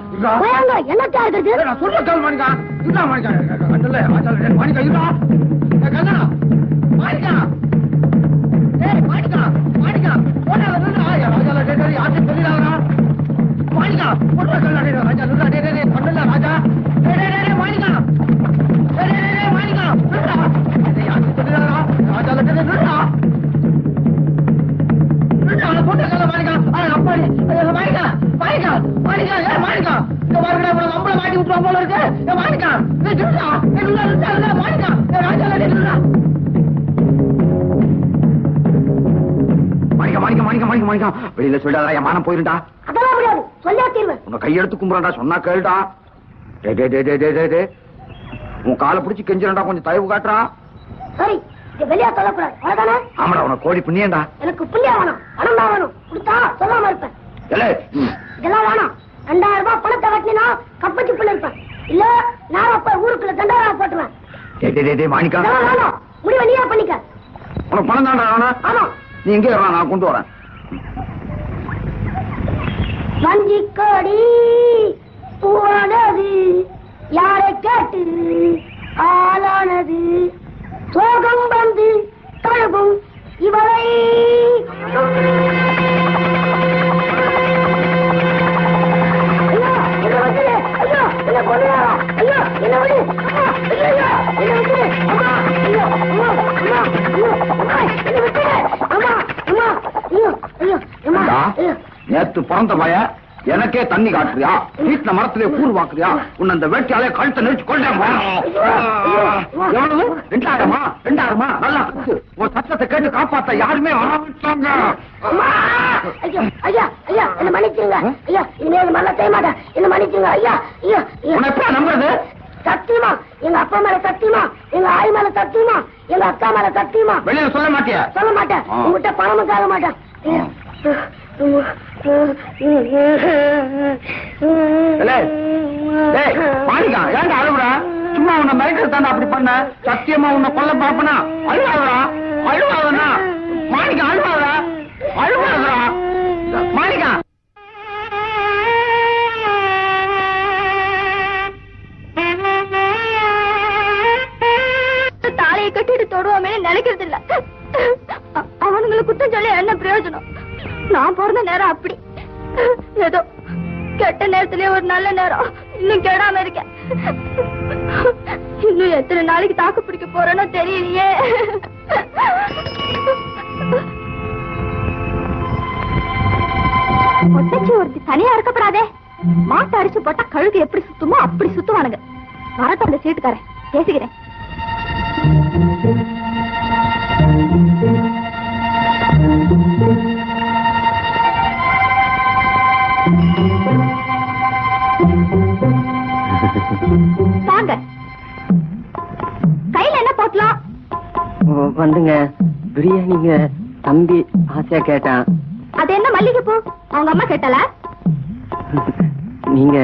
போயாங்க என்னத்தா இருக்கிறது? ஏய், நான் சொல்ல கேள் மாணிக்கா. இருடா மாணிக்கா. அண்ணல்ல, அண்ணல்ல, மாணிக்கா இருடா ஏய், கண்ணா. மாணிக்கா. ஏய் மாணிக்கா மாணிக்கா. போடா நில்லுடா யா ராஜா டேய் யாருக்கு தெரியலடா மாணிக்கா போடா கண்ணா டேய் நில்லுடா டேய் பண்ணல ராஜா. டேய் டேய். இந்த மாட்டி போல இருக்கு. ராஜா வெளியில சொல்லிடாதா என் மானம் போயிருண்டா அதெல்லாம் முடியாது. சொல்லியா தீர்வு. உன்னை கையெடுத்து கும்புறான்டா சொன்னா கேளுடா. டே டே டே டே டே டே டே. உன் காலை பிடிச்சி கெஞ்சிரண்டா கொஞ்சம் தயவு காட்டுறா. சரி. வெளியா சொல்லக்கூடாது. அவ்வளவுதானே? ஆமாடா உனக்கு கோடி புண்ணியண்டா எனக்கு புள்ளியா வேணும். பணம் தான் வேணும். கொடுத்தா சொல்லாம இருப்பேன். இதெல்லாம் வேணாம். ரெண்டாயிரம் ரூபாய் பணத்தை கட்டினா கப்பச்சி புள்ள இருப்பேன். இல்ல நான் அப்ப ஊருக்குள்ள தண்டாரா போட்டுருவேன். முடிவை நீயா பண்ணிக்க. உனக்கு பணம் தான்டா ஆமா. நீ எங்கே வரலாம் நான் கொண்டு வரேன். வஞ்சிக்கோடி பூவானது யாரை கேட்டு ஆளானது? சோகம் வந்து தழுவும் இவரை. நேத்து பிறந்த பய எனக்கே தண்ணி காட்டுறியா? வீட்டுல மரத்திலே கூறு வாக்குறியா? உன்னை அந்த வேட்டியாலே கழுத்தை நெரிச்சு கொண்டேன் எவ்வளவு? ரெண்டாயிரமா? ரெண்டாயிரமா? நல்லா. உன் சத்தத்தை கேட்டு காப்பாத்த யாருமே வராமட்டாங்க அம்மா! ஐயா, ஐயா, என்னை மன்னிச்சிருங்க. ஐயா, இனிமே இந்த மாதிரிலாம் செய்ய மாட்டேன். என்னை மன்னிச்சிருங்க. ஐயா, ஐயா, எப்ப நம்புறது? சத்தியமா? எங்க அப்பா மேல சத்தியமா? எங்க ஆய் மேல சத்தியமா? எங்க அக்கா மேல சத்தியமா? வெளியில சொல்ல மாட்டியா? சொல்ல மாட்டேன். உங்ககிட்ட பணமும் கேட்க மாட்டேன். மாணிக்கா ஏன்டா அழுவுற? சும்மா உன்னை மிரட்டல் தாண்டா அப்படி பண்ண. சத்தியமா உன்னை கொல்ல பாப்பனா அழுவாதடா அழுவாதனா மாணிக்கா அழுவாதடா. அழுவாதடா. மாணிக்கா. தாலையை கட்டிட்டு தொடுவோமே நினைக்கிறது இல்ல அ- அவனுங்களை குத்தம் சொல்லி என்ன பிரயோஜனம்? நான் பிறந்த நேரம் அப்படி. ஏதோ கெட்ட நேரத்திலே ஒரு நல்ல நேரம். இன்னும் கெடாம இருக்கேன் இன்னும் எத்தனை நாளைக்கு தாக்கு பிடிக்க போறேன்னு தெரியலையே. ஒட்டச்சி ஒருத்தி தனியா இருக்கப்படாதே. மாட்டை அடிச்சு போட்டா கழுகு எப்படி சுத்துமோ அப்படி சுத்துவானுங்க. வரட்டும் அந்த சீட்டுக்காரன். பேசிக்கிறேன். வாங்க. கையில என்ன போட்டலாம்? வந்துங்க. பிரியாணிங்க தம்பி ஆசையா கேட்டான். அது என்ன மல்லிகைப்பூ? அவங்க அம்மா கேட்டல நீங்க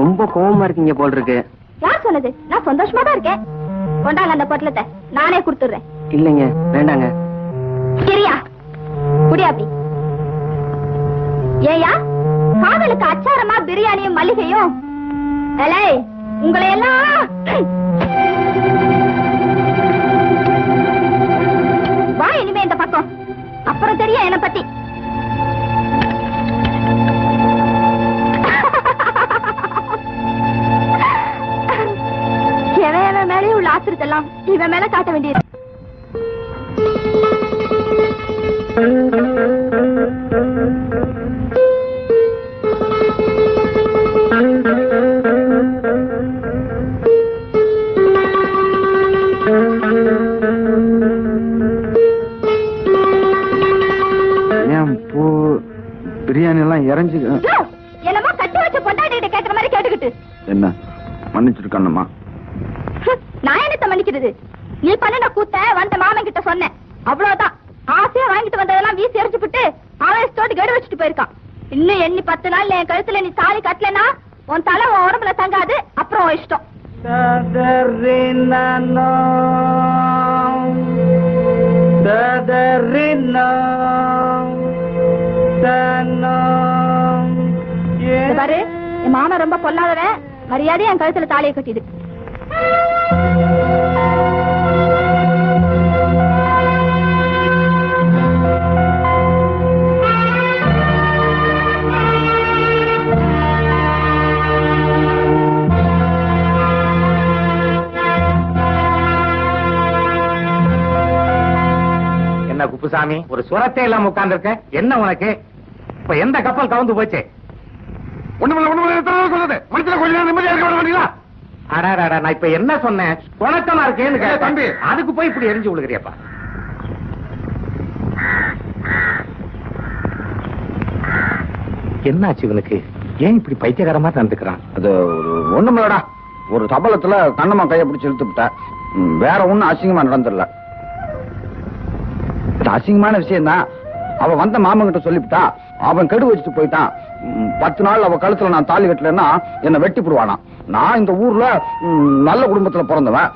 ரொம்ப கோவமா இருக்கீங்க போல் இருக்கு யார் சொன்னது? நான் சந்தோஷமா தான் இருக்கேன். கொண்டாங்க அந்த பொட்டலத்தை. நானே கொடுத்துடுறேன். இல்லைங்க வேண்டாங்க. சரியா? குடி அப்படி. ஏயா காதலுக்கு அச்சாரமா பிரியாணியும் மல்லிகையும். உங்களை எல்லாம் வா இனிமே இந்த பக்கம். அப்புறம் தெரியும் என்ன பத்தி. எவன் மேலே உள்ள ஆசிரியத்தெல்லாம் இவன் மேல காட்ட வேண்டியது. கழுத்துல தாலியை என்ன குப்புசாமி ஒரு சுரத்தை இல்லாம உட்கார்ந்து இருக்க என்ன உனக்கு? இப்ப எந்த கப்பல் கவுந்து போச்சு? நான் இப்ப என்ன சொன்னேன்? உனக்கமா இருக்கேன்னு. தம்பி. அதுக்கு போய் இப்படி எரிஞ்சு விழுகிறியப்பா? என்னாச்சு இவனுக்கு? ஏன் இப்படி பைத்தியகாரமா நடந்துக்கிறான் அது ஒரு ஒண்ணுமில்லடா ஒரு சபலத்துல கண்ணம்மா கையை பிடிச்சு இழுத்துவிட்டேன் ம், வேற ஒண்ணும் அசிங்கமா நடந்துடல. அசிங்கமான விஷயம் தான் அவ வந்த மாமன் கிட்ட சொல்லிவிட்டா. அவன் கெடு வச்சுட்டு போயிட்டான். பத்து நாள் அவ கழுத்துல நான் தாலி கட்டலன்னா என்ன வெட்டி போடுவானாம். நான் இந்த ஊர்ல நல்ல குடும்பத்துல பிறந்தவன்.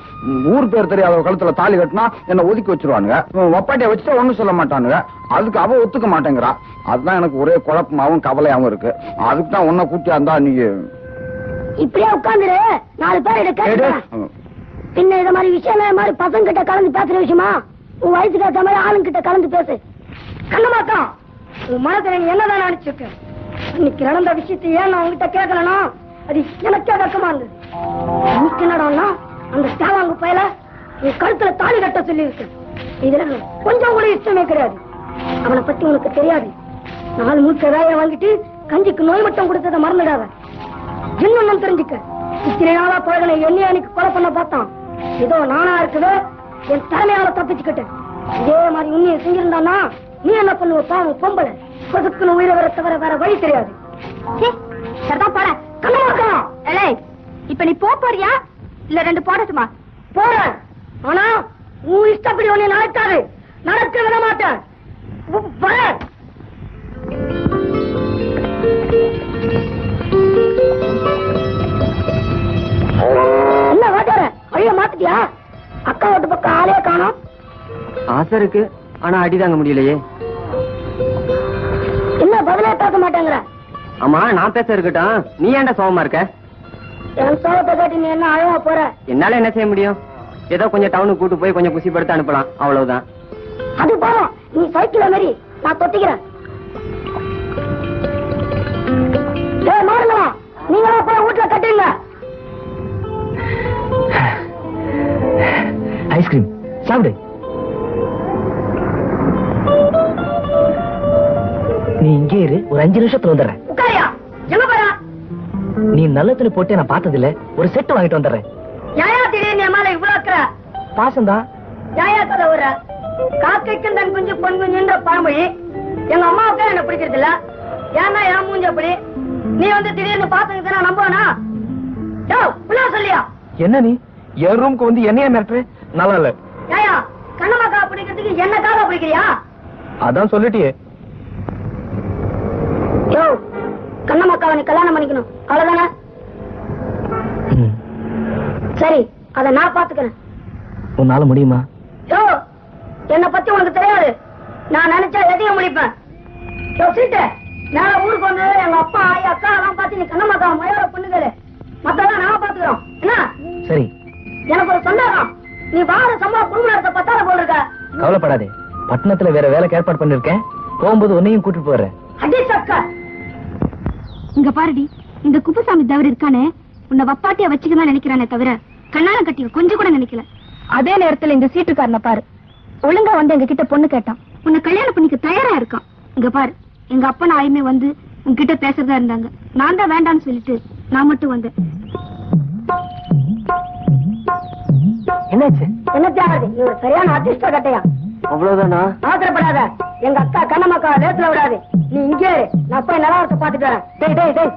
ஊர் பேர் தெரியாத கழுத்துல தாலி கட்டினா என்ன ஒதுக்கி வச்சிருவானுங்க. ஒப்பாட்டிய வச்சுட்டா ஒண்ணும் சொல்ல மாட்டானுங்க. அதுக்கு அவ ஒத்துக்க மாட்டேங்கிறா. அதுதான் எனக்கு ஒரே குழப்பமாவும் கவலையாவும் இருக்கு. அதுக்கு தான் உன்னை கூட்டியா இருந்தா நீ இப்படியே உட்காந்துரு. நாலு பேர் இதை. பின்ன இந்த மாதிரி விஷயம் மாதிரி பசங்க கிட்ட கலந்து பேசுற விஷயமா? உன் வயசுக்கு ஏத்த மாதிரி ஆளுங்க கிட்ட கலந்து பேசு. கண்ணமாக்கா உன் நீ என்னதான் நினைச்சிருக்க? இன்னைக்கு நடந்த விஷயத்தை ஏன் நான் உங்ககிட்ட கேட்கலனா? அது எனக்கே வெக்கமா இருந்தது. இன்னைக்கு என்னடான்னா அந்த தேவாங்க பயல நீ கழுத்துல தாலி கட்ட சொல்லி இருக்கு இதுல கொஞ்சம் கூட இஷ்டமே கிடையாது. அவனை பத்தி உனக்கு தெரியாது. நாலு முழுக்க வேலையை வாங்கிட்டு கஞ்சிக்கு நோய் மட்டும் கொடுத்ததை மறந்துடாத. இன்னொன்னு தெரிஞ்சுக்க. இத்தனை நாளா பழகனை என்னைய அன்னைக்கு கொலை பண்ண பார்த்தான். ஏதோ நானா இருக்குதோ என் தலைமையால தப்பிச்சுக்கிட்டேன். இதே மாதிரி உண்மையை செஞ்சிருந்தானா நீ என்ன பண்ணுவ? பாவம் பொம்பளை. பொதுக்குன்னு உயிரை வர தவிர வேற வழி தெரியாது. சரிதான் போட இப்ப நீ போ போறியா? இல்ல ரெண்டு போடட்டுமா? போறேன். ஆனா உன் இஷ்டப்படி ஒண்ணு நடக்காது நடக்க விட மாட்டேன். உ- வரேன் என்ன வாட்டார அழிய மாத்திட்டியா அக்கா வீட்டு பக்கம் ஆளே காணோம். ஆசை இருக்கு ஆனா அடி தாங்க முடியலையே. என்ன பதிலே பேச மாட்டேங்கிற? ஆமா நான் பேச இருக்கட்டும். நீ ஏன்டா சோகமா இருக்க? என் சோகத்தை கேட்டு நீ என்ன அழவா போற? என்னால என்ன செய்ய முடியும்? ஏதோ கொஞ்சம் டவுனுக்கு கூட்டு போய் கொஞ்சம் குசி படுத்து அனுப்பலாம். அவ்வளவுதான். அது போறோம் நீ சைக்கிள மாரி நான் மாறுங்களா நீங்களா போய் வீட்டுல கட்டுங்க ஐஸ்கிரீம் சாப்பிடு. நீ இங்கே இரு. ஒரு அஞ்சு நிமிஷத்துல வந்துடுறேன். நீ நல்லத்துல போட்டு நான் பார்த்ததில்ல. ஒரு செட் வாங்கிட்டு வந்துடுறேன். யாயா திடீர்னு என் மேல இவ்வளவு அக்கற? பாசம்தான் யாயா கதை வர்ற காக்கைக்கும் தன் குஞ்சு பொன் குஞ்சுன்ற பழமொழி. எங்க அம்மாவுக்கு என்ன பிடிக்கிறது இல்ல? ஏன்னா என் மூஞ்ச அப்படி? நீ வந்து திடீர்னு பாத்துக்கிட்டு நான் நம்புவானா? சொல்லியா? என்ன நீ? என் ரூமுக்கு வந்து என்னைய மிரட்டுற? நல்லா இல்ல. ஏயா கண்ணம்மாக்கா பிடிக்கிறதுக்கு என்ன காதா பிடிக்கிறியா? அதான் சொல்லிட்டியே. யோ கண்ணம்மாக்காவை நீ கல்யாணம் பண்ணிக்கணும். அவ்வளவுதானே? சரி அத நான் பாத்துக்கிறேன் உன்னால முடியுமா? யோ என்ன பத்தி உனக்கு தெரியாது. நான் நினைச்சா எதையும் முடிப்பேன் யோ சீட்டு நான் ஊருக்கு வந்து எங்க அப்பா ஆயி அக்கா எல்லாம் பார்த்து நீ கண்ணம்மாக்கா மயோட பொண்ணுகளு மத்தெல்லாம் நான் பாத்துக்கிறோம் என்ன? சரி. எனக்கு ஒரு சந்தேகம். நீ வார சம்பா குடும்ப நடத்த பத்தாத போல் இருக்க. கவலைப்படாதே. பட்டணத்துல வேற வேலைக்கு ஏற்பாடு பண்ணிருக்கேன் போகும்போது உன்னையும் கூட்டிட்டு போறேன். அடி சக்கா. இங்க பாருடி. இந்த குப்புசாமி தவிர இருக்கானே? உன்னை வப்பாட்டியா வச்சுக்கதான் நினைக்கிறானே தவிர கண்ணால கட்டி கொஞ்சம் கூட நினைக்கல. அதே நேரத்துல இந்த சீட்டுக்காரனை பாரு. ஒழுங்கா வந்து எங்க கிட்ட பொண்ணு கேட்டான். உன்னை கல்யாணம் பண்ணிக்க தயாரா இருக்கான். இங்க பாரு எங்க அப்பா ஆயுமே வந்து உன்கிட்ட பேசுறதா இருந்தாங்க. நான் தான் வேண்டாம்னு சொல்லிட்டு நான் மட்டும் வந்தேன். என்னாச்சு? என்ன தேவை ஒரு சரியான அதிர்ஷ்ட கட்டையா? அவ்வளவுதானா? ஆத்திரப்படாத. எங்க அக்கா கண்ணம்மாக்கா லேத்துல விடாது. நீ இங்கே. நான் போய் நிலவரத்தை பாத்துட்டு வரேன். டேய் டேய் டேய்.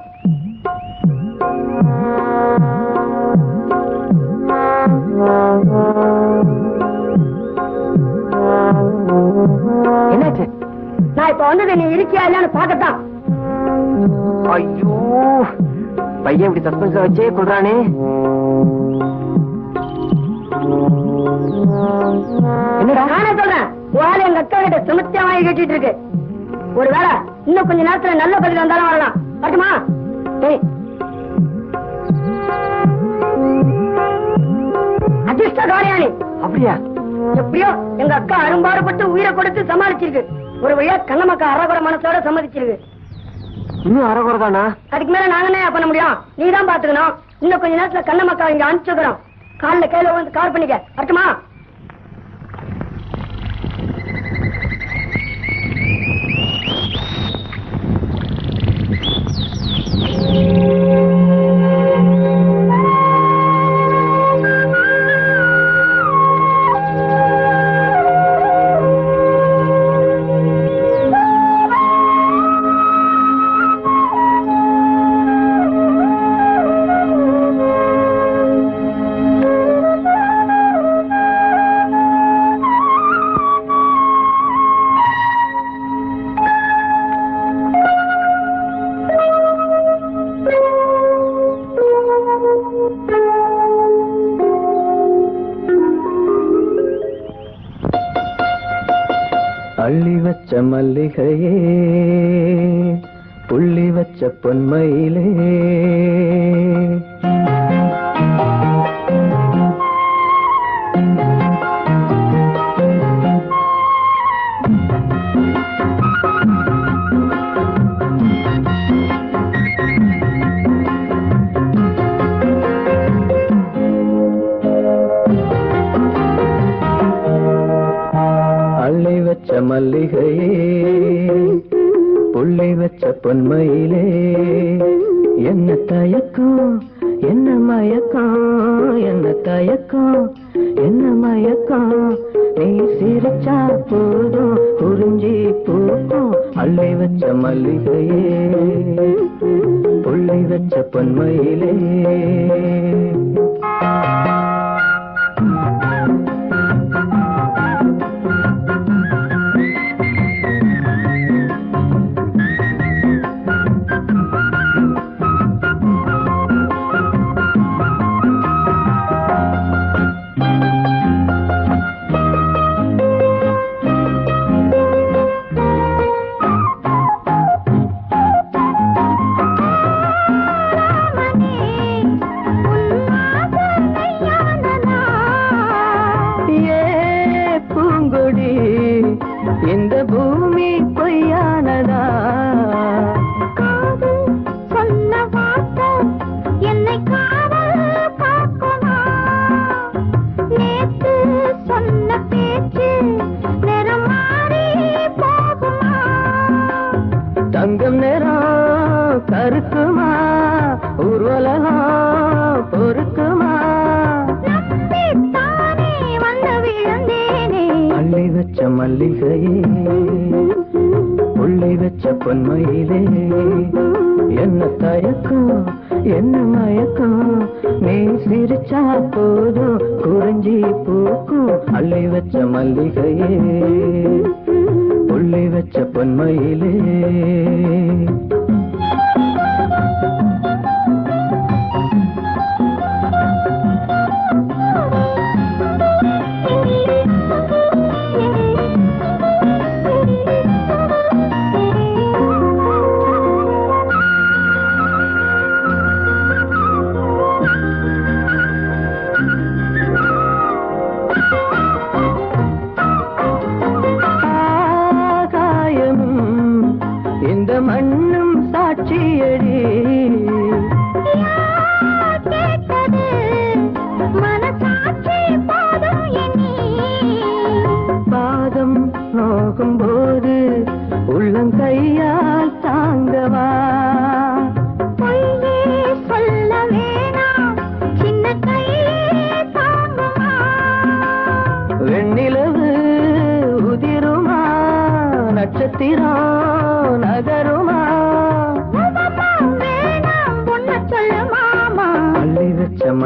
என்னாச்சு? நான் இப்ப வந்தது நீ இருக்கியா இல்லையான்னு பாக்கத்தான் ஐயோ பையன் இப்படி சஸ்பென்ஸ் வச்சே கொள்றானே. என்னடா? நானே சொல்றேன் உன் எங்க அக்கா கிட்ட சுமத்தியா வாங்கி கட்டிட்டு இருக்கு. ஒருவேளை இன்னும் கொஞ்ச நேரத்துல நல்ல பதில் வந்தாலும் வரலாம். வரட்டுமா? டேய் அதிர்ஷ்ட காரியாணி அப்படியா? எப்படியோ எங்க அக்கா அரும்பாடுபட்டு உயிரை கொடுத்து சமாளிச்சிருக்கு. ஒரு வழியா கண்ணமக்கா அறகுற மனசோட சம்மதிச்சிருக்கு. இன்னும் அரைகுறை தானா? அதுக்கு மேல நாங்க என்ன பண்ண முடியும்? நீ தான் பாத்துக்கணும். இன்னும் கொஞ்ச நேரத்துல கண்ணமக்கா இங்க அனுப்பிச்சுக்கிறோம் கால்ல கையில வந்து கால் பண்ணிக்க. வரட்டுமா? மல்லிகையே புள்ளி வச்ச பொன்மையிலே.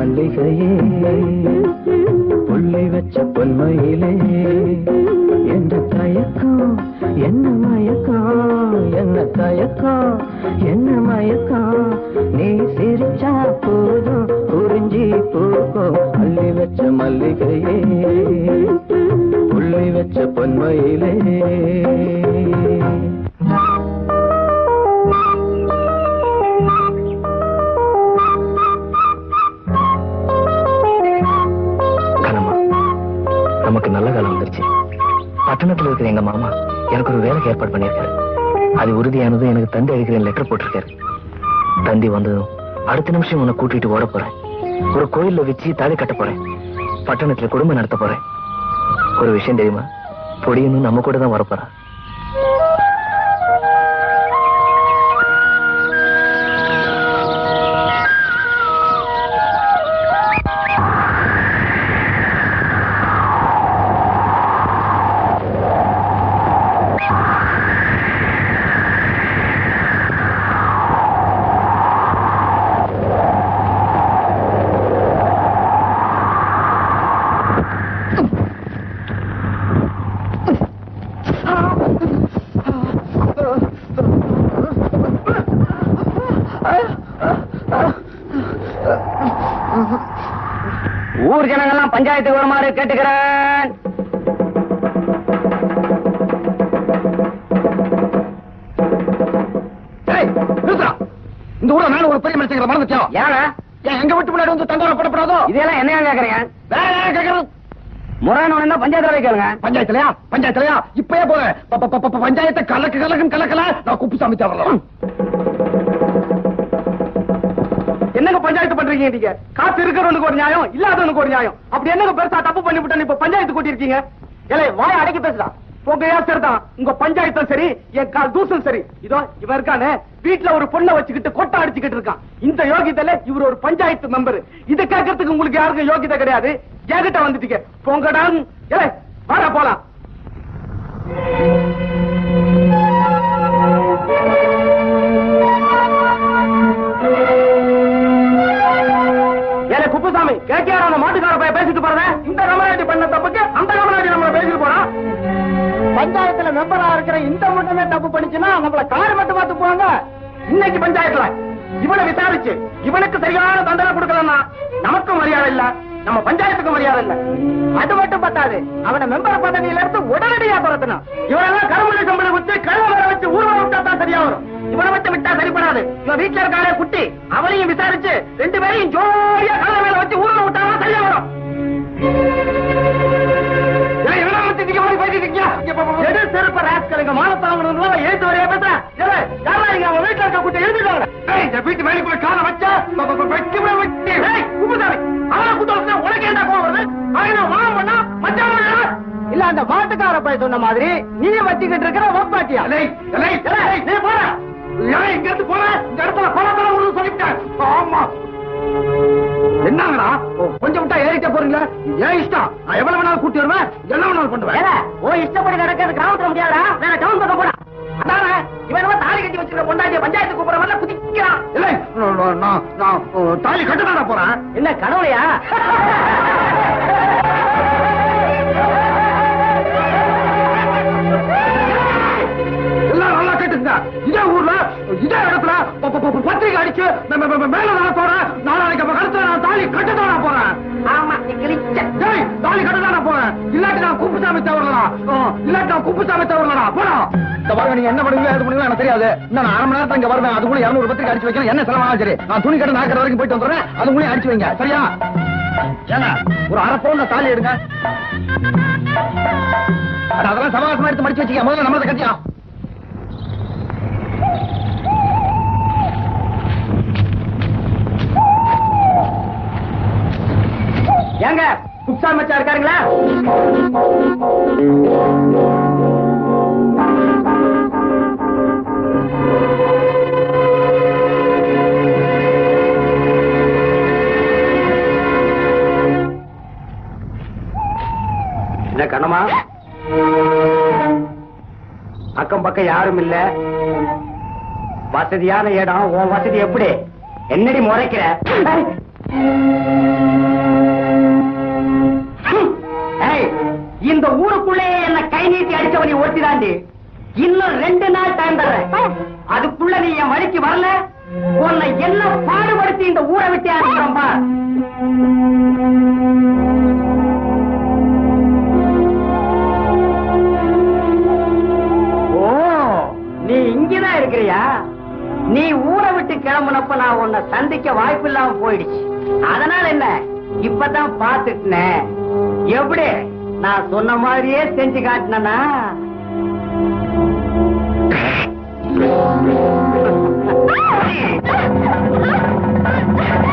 மல்லிகையே புள்ளி வச்ச பொன்மையிலே. என்ன தயக்கம் என்ன மயக்கம் என்ன தயக்கம் என்ன மயக்கம். நீ சிரிச்சா போதும் புரிஞ்சி போகும். அள்ளி வச்ச மல்லிகையே புள்ளி வச்ச பொன்மையிலே. அடுத்த நிமிஷம் உன்னை கூட்டிட்டு ஓட போறேன். ஒரு கோயில வச்சு தாலி கட்ட போறேன். பட்டணத்துல குடும்பம் நடத்த போறேன். ஒரு விஷயம் தெரியுமா? பொடியும் நம்ம கூட தான் வரப்போறான் பஞ்சாயத்துல கேளுங்க. பஞ்சாயத்துலயா? பஞ்சாயத்துலயா? இப்பயே போல ப- ப- ப- ப- பஞ்சாயத்தை கலக்கு கலக்குன்னு கலக்கல. நான் குப்புசாமி தரலாம் என்னங்க பஞ்சாயத்து பண்றீங்க நீங்க? காசு இருக்கிறவனுக்கு ஒரு நியாயம் இல்லாதவனுக்கு ஒரு நியாயம். அப்படி என்னங்க பெருசா தப்பு பண்ணி விட்டு இப்ப பஞ்சாயத்து கூட்டியிருக்கீங்க? ஏலே வாய அடக்கி பேசுறா உங்க ஏசர் தான். உங்க பஞ்சாயத்தும் சரி என் கால் தூசும் சரி. இதோ இருக்கானே. வீட்டுல ஒரு பொண்ணை வச்சுக்கிட்டு கொட்டை அடிச்சுக்கிட்டு இருக்கான். இந்த யோகிதையில இவர் ஒரு பஞ்சாயத்து மெம்பர் இத கேட்கறதுக்கு உங்களுக்கு யாருக்கும் யோகிதை கிடையாது. என்கிட்ட வந்துட்டீங்க. போங்கடா சரியான தண்டனை கொடுக்கலன்னா நமக்கும் மரியாதை இல்ல நம்ம பஞ்சாயத்துக்கு மரியாதை இல்ல. அது மட்டும் பத்தாது அவனை மெம்பர் பதவியில இருந்து உடனடியா துரத்தணும். இருக்க குட்டி எழுதிட்டு வாங்க. ஏய், இந்த வீட்டு மேலுக்குள்ள காலை வச்சா, வைக்கவே வைக்க. ஏய், குப்புசாமி, அவனை கூட்டு வந்தா உனக்கு என்ன கோவம் வருது? அவன் பண்ணா, மச்சான் பண்ணா? இல்ல அந்த மாட்டுக்கார பையன் சொன்ன மாதிரி நீ வச்சுக்கிட்டு இருக்கிற ஒப்பாட்டியா? நீ போற இங்க இருந்து போற இந்த இடத்துல கொலை கொலை விடுன்னு சொல்லிவிட்டேன் ஆமா. என்னங்கடா? கொஞ்சம் விட்டா ஏறிட்டே போறீங்களா? ஏன் இஷ்டம்? நான் எவ்வளவு வேணாலும் கூட்டி வருவேன் என்ன வேணாலும் பண்ணுவேன். ஓ இஷ்டப்படி நடக்கிறது கிராமத்துல முடியாதா வேற டவுன் பக்கம் போடா. அதானே? இவன் என்னமோ தாலி கட்டி வச்சிருக்க பொண்டாட்டிய பஞ்சாயத்து கூப்பிடுற மாதிரி குதிக்கிறான். இல்லை நான் நான் நான் தாலி கட்டதான போறேன்? என்ன கடவுளையா? எல்லாம் நல்லா கேட்டுங்க. இதே ஊர்ல இடத்துல பத்திரிக்கை அடிச்சு மேல நாளைக்கு நான் தாலி கட்டதான போறேன்? ஆமா டேய் தாலி கட்டதான போறேன்? இல்லாட்டி நான் குப்புசாமி தவறலாம் இல்லாட்டி நான் குப்புசாமி தவறலாம் போறோம் இந்த பாருங்க நீங்க என்ன பண்ணுவீங்க? எது பண்ணுவீங்க எனக்கு தெரியாது. இன்னும் நான் அரை மணி நேரத்துல இங்க வருவேன். அதுக்குள்ள இருநூறு பத்திரிக்கை அடிச்சு வைக்கணும். என்ன செலவாகும் சரி. நான் துணி கடை நாக்கிற வரைக்கும் போயிட்டு வந்துடுறேன். அதுக்குள்ளே அடிச்சு வைங்க. சரியா? ஏங்க ஒரு அரை பவுன் தாலி எடுங்க. அதெல்லாம் சமாசமா எடுத்து மடிச்சு வச்சுக்க. முதல்ல நம்மளத கட்டியா? ஏங்க குப்சா மச்சா இருக்காருங்களா? என்ன கண்ணமா அக்கம் பக்கம் யாரும் இல்ல. வசதியான இடம் உன் வசதி எப்படி? என்னடி முறைக்கிற? இந்த ஊருக்குள்ளே என்ன கை நீட்டி அடிச்சவனி ஒருத்திதாண்டி? இன்னும் ரெண்டு நாள் டைம் தர்றேன். அதுக்குள்ள நீ என் வழிக்கு வரல? உன்னை என்ன பாடுபடுத்தி இந்த ஊரை விட்டு அனுப்புறோம் பார். ஓ நீ இங்கதான் இருக்கிறியா? நீ ஊரை விட்டு கிளம்புனப்ப நான் உன்னை சந்திக்க வாய்ப்பு இல்லாம போயிடுச்சு. அதனால என்ன? இப்பதான் பாத்துட்டேன் எப்படி? நான் சொன்ன மாதிரியே செஞ்சு காட்டினா ஏய்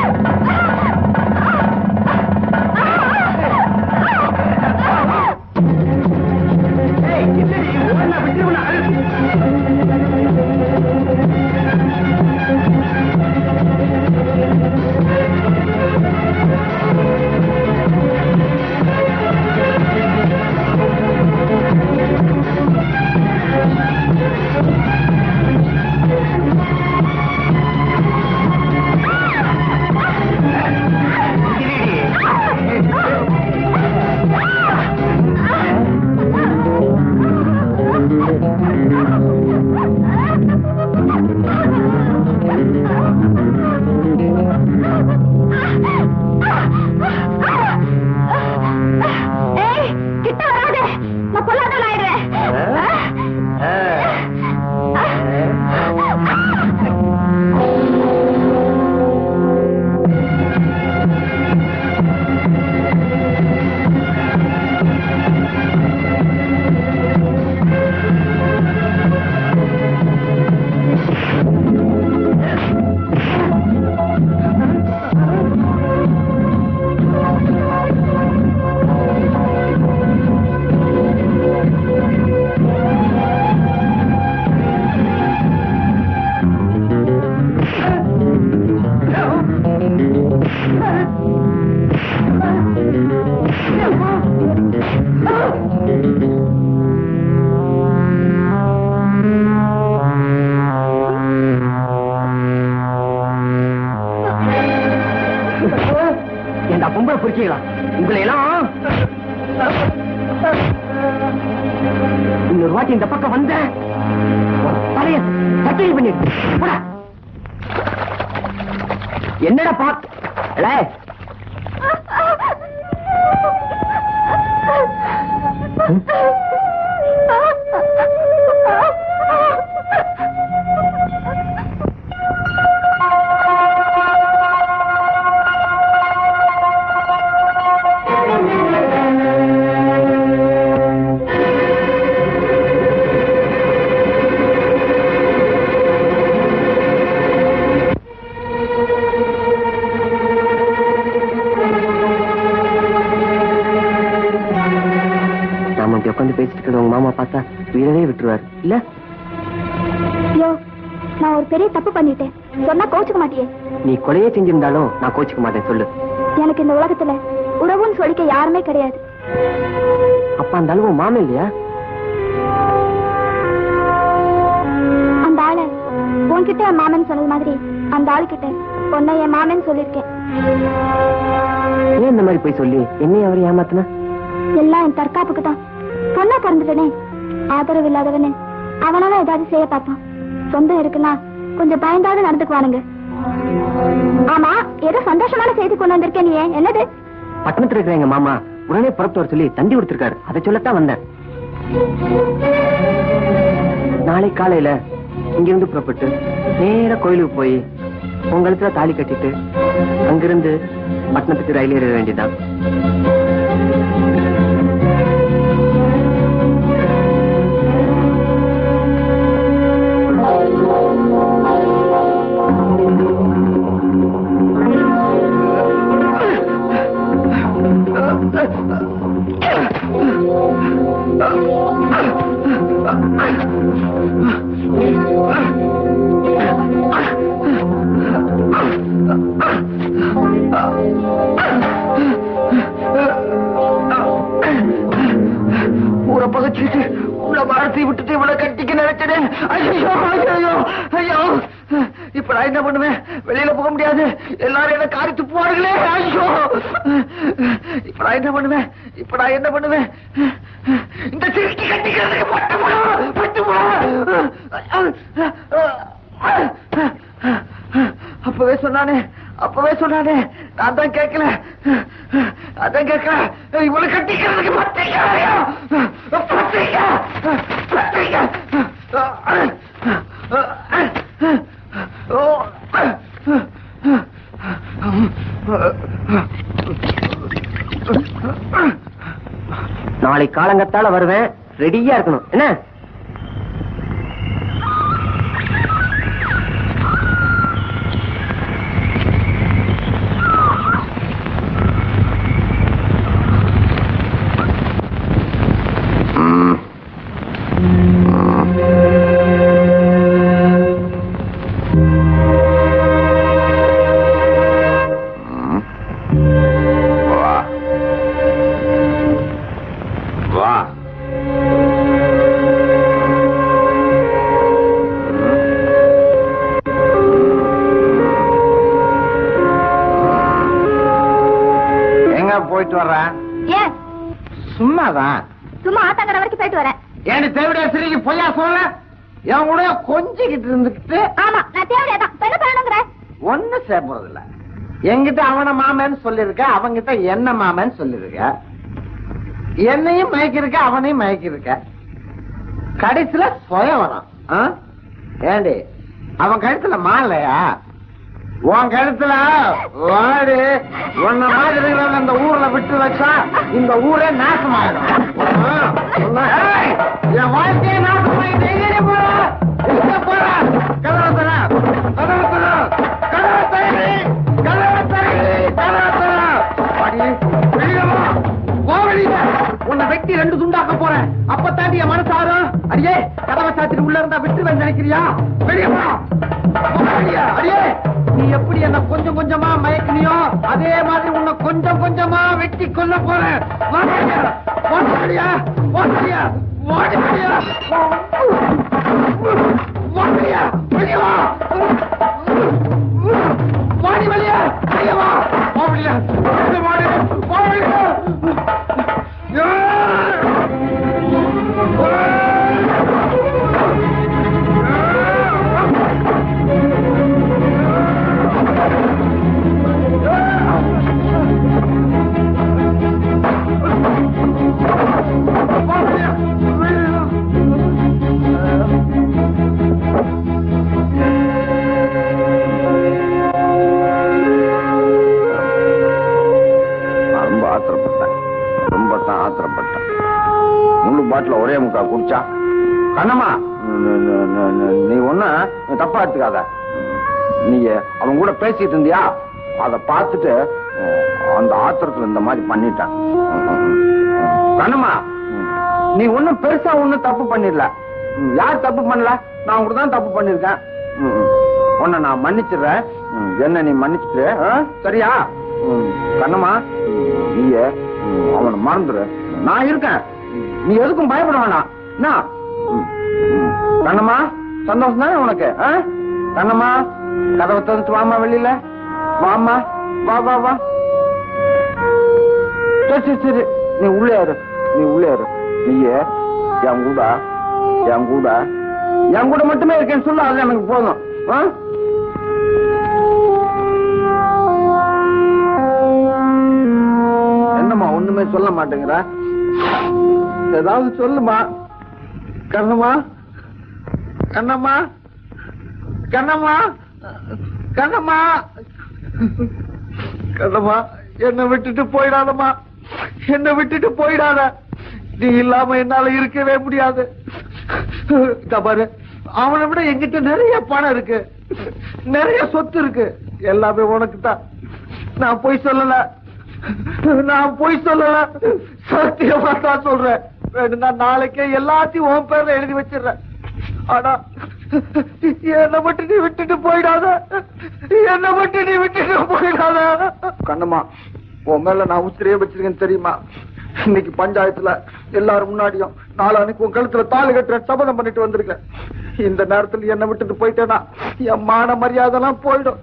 நான் கோச்சிக்க மாட்டேன் சொல்லு. எனக்கு இந்த உலகத்துல உறவுன்னு சொல்லிக்க யாருமே கிடையாது. அப்பா அந்த அளவு மாமன் இல்லையா? அந்த ஆளை உன்கிட்ட என் மாமன் சொன்னது மாதிரி அந்த ஆளுகிட்ட உன்னை என் மாமன் சொல்லியிருக்கேன். ஏன் இந்த மாதிரி போய் சொல்லி? என்னையும் அவர் ஏமாத்தின? எல்லாம் என் தற்காப்புக்கு தான். பொண்ணா பிறந்துட்டனே. ஆதரவு இல்லாதவனே. அவனால ஏதாவது செய்ய பார்ப்பான். சொந்தம் இருக்குன்னா கொஞ்சம் பயந்தாவது நடந்துக்குவானுங்க. ஆமா சந்தோஷமான செய்தி கொண்டு வந்திருக்கேன் நீ என்னது? பட்டணத்துல இருக்கிற எங்க மாமா உடனே புறத்து வர சொல்லி தண்டி கொடுத்திருக்காரு. அதை சொல்லத்தான் வந்தேன். நாளை காலையில இங்கிருந்து புறப்பட்டு நேரா கோயிலுக்கு போய் உங்களுத்துல தாலி கட்டிட்டு அங்கிருந்து பட்டணத்துக்கு ரயில் ஏற வேண்டியதான் என்ன பண்ணுவேன்? இப்ப நான் என்ன பண்ணுவேன்? இந்த சிறுக்கி கட்டிக்கிறதுக்கு பட்டு போடா பட்டு அப்பவே சொன்னானே அப்பவே சொன்னானே. நான் தான் கேட்கல. அதான் கேட்கல. இவ்வளவு கட்டிக்கிறதுக்கு பத்திரிக்கையா பத்திரிக்கா பத்திரிக்கா. ஓ. நாளை காலங்கத்தால வருவேன். ரெடியா இருக்கணும். என்ன? சொல்லிருக்க அவங்கிட்ட என்ன மாமன்னு சொல்லிருக்க? என்னையும் மயக்கிருக்க அவனையும் மயக்கிருக்க. கடைசியில சுயம் வரும் ஏண்டி அவன் கழுத்துல மாலையா உன் கழுத்துல வாடு. உன்ன மாதிரி அந்த ஊர்ல விட்டு வச்சா இந்த ஊரே நாசமாயிடும். என் வாழ்க்கையை நாசமாயிட்டு எங்கே போற? போற? வெட்டி ரெண்டு துண்டாக்க போறேன் அப்ப தாண்டி என் மனசு ஆறும் அடியே கதவை சாத்திட்டு உள்ள இருந்தா விட்டுருவேன் நினைக்கிறியா வெளியே அடியே நீ எப்படி என்ன கொஞ்சம் கொஞ்சமா மயக்கினியோ அதே மாதிரி உன்னை கொஞ்சம் கொஞ்சமா வெட்டி கொல்ல போறேன் வா வெளியே. வா வெளியே. வா வெளியே. வா வழியா வா வெளியே. வெளியே வா. வாடி வெளியே. வெளியே வா. வாடி. கண்ணம்மா ஒரே முக்கா குடிச்சா. கண்ணம்மா நீ ஒண்ணு தப்பா எடுத்துக்காத. நீ அவன் கூட பேசிட்டு இருந்தியா? அதை பார்த்துட்டு அந்த ஆத்திரத்துல இந்த மாதிரி பண்ணிட்டான் கண்ணம்மா நீ ஒண்ணும் பெருசா ஒண்ணும் தப்பு பண்ணிடல. யார் தப்பு பண்ணல? நான் கூட தான் தப்பு பண்ணிருக்கேன் ம், உன்னை நான் மன்னிச்சிடுறேன். என்ன நீ மன்னிச்சுட்டு சரியா? கண்ணம்மா நீ அவனை மறந்துடு. நான் இருக்கேன். நீ எதுக்கும் பயப்பட வேணாம். என்ன? கண்ணம்மா சந்தோஷம் தானே உனக்கு ஆ? கண்ணம்மா கதவை தந்துட்டு வாமா வெளியில. வாமா வா வா வா. சரி சரி நீ உள்ளே இரு. நீ உள்ளே இரு. நீயே என் கூட என் கூட. என் கூட மட்டுமே இருக்கேன்னு சொல்ல அது எனக்கு போதும். ஆ? என்னம்மா ஒண்ணுமே சொல்ல மாட்டேங்கிற? ஏதாவது சொல்லுமா? கண்ணம்மா கண்ணம்மா? கண்ணம்மா? கண்ணம்மா? கண்ணம்மா என்னை விட்டுட்டு போயிடாதம்மா. என்னை விட்டுட்டு போயிடாத. நீ இல்லாம என்னால இருக்கவே முடியாது. பாரு அவனை விட என்கிட்ட நிறைய பணம் இருக்கு. நிறைய சொத்து இருக்கு. எல்லாமே உனக்கு தான் நான் போய் சொல்லல. நான் போய் சொல்லல. சத்தியமா தான் சொல்றேன். வேணும்னா நாளைக்கே எல்லாத்தையும் உன் பேர்ல எழுதி வச்சிடுறேன். ஆனா என்ன மட்டும் நீ விட்டுட்டு போயிடாத. என்ன மட்டும் நீ விட்டுட்டு போயிடாத. கண்ணம்மா உன் மேல நான் உத்திரையே வச்சிருக்கேன் தெரியுமா? இன்னைக்கு பஞ்சாயத்துல எல்லாரும் முன்னாடியும் நாளானுக்கு உன் கழுத்துல தாலு கட்டுற சபதம் பண்ணிட்டு வந்திருக்கேன். இந்த நேரத்துல என்ன விட்டுட்டு போயிட்டேனா? என் மான மரியாதை எல்லாம் போயிடும்.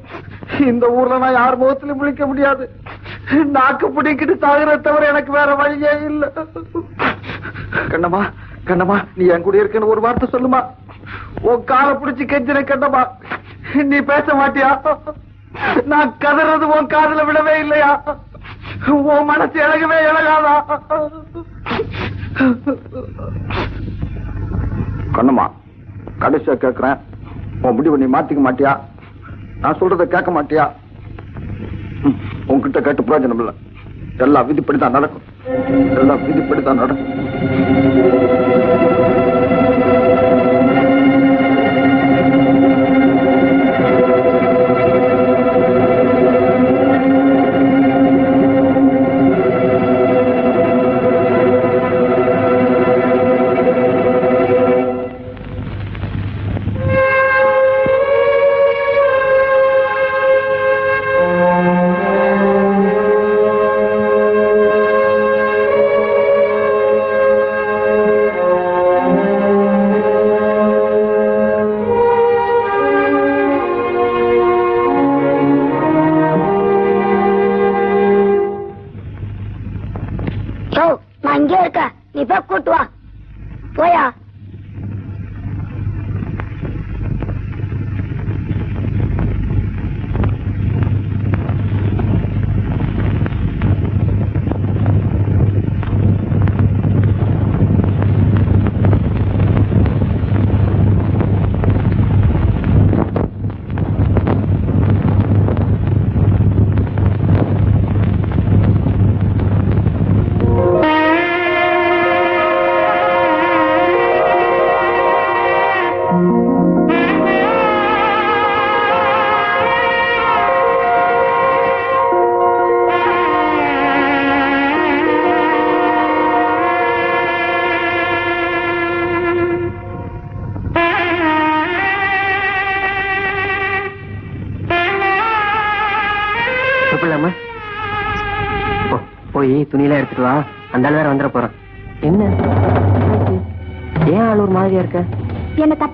இந்த ஊர்ல நான் யார் முகத்திலும் முடிக்க முடியாது. நாக்கு பிடிக்கிட்டு சாகுறத தவிர எனக்கு வேற வழியே இல்ல. கண்ணம்மா கண்ணம்மா நீ என் கூட இருக்கன்னு ஒரு வார்த்தை சொல்லுமா? உன் காலை பிடிச்சு கெஞ்சின கண்ணம்மா நீ பேச மாட்டியா? நான் கதறது உன் காதல விடவே இல்லையா? உன் மனசு இழகவே இழகாதா? கண்ணுமா கடைசியா கேக்குறேன். உன் முடிவு நீ மாத்திக்க மாட்டியா? நான் சொல்றத கேட்க மாட்டியா? உன்கிட்ட கேட்டு பிரயோஜனம் இல்ல. எல்லாம் விதிப்படிதான் நடக்கும். எல்லாம் விதிப்படிதான் நடக்கும்.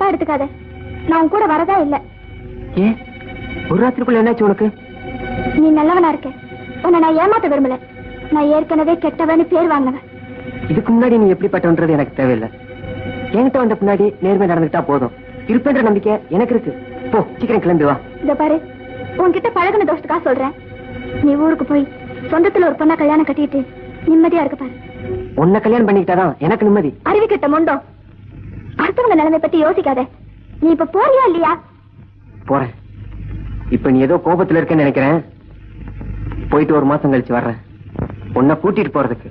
தப்பா எடுத்துக்காத. நான் உன் கூட வரதா இல்ல. ஏன்? ஒரு ராத்திரிக்குள்ள என்னாச்சு உனக்கு? நீ நல்லவனா இருக்க. உன்னை நான் ஏமாத்த விரும்பல. நான் ஏற்கனவே கெட்டவன்னு பேர் வாங்கினவன். இதுக்கு முன்னாடி நீ எப்படிப்பட்டவன்றது எனக்கு தேவையில்லை. என்கிட்ட வந்த பின்னாடி நேர்மை நடந்துட்டா போதும். இருப்பேன்ற நம்பிக்கை எனக்கு இருக்கு. போ சீக்கிரம் கிளம்பி வா. இத பாரு உன்கிட்ட பழகுன தோஷத்துக்காக சொல்றேன். நீ ஊருக்கு போய் சொந்தத்துல ஒரு பொண்ணை கல்யாணம் கட்டிட்டு நிம்மதியா இருக்க பாரு. உன்னை கல்யாணம் பண்ணிக்கிட்டாதான் எனக்கு நிம்மதி. அறிவு கிட்ட முண்டோ? அடுத்தவங்க நிலைமை பத்தி யோசிக்காத. நீ இப்ப போறியா இல்லையா? போறேன். இப்ப நீ ஏதோ கோபத்துல இருக்கேன்னு நினைக்கிறேன். போயிட்டு ஒரு மாசம் கழிச்சு வர்றேன். உன்னை கூட்டிட்டு போறதுக்கு.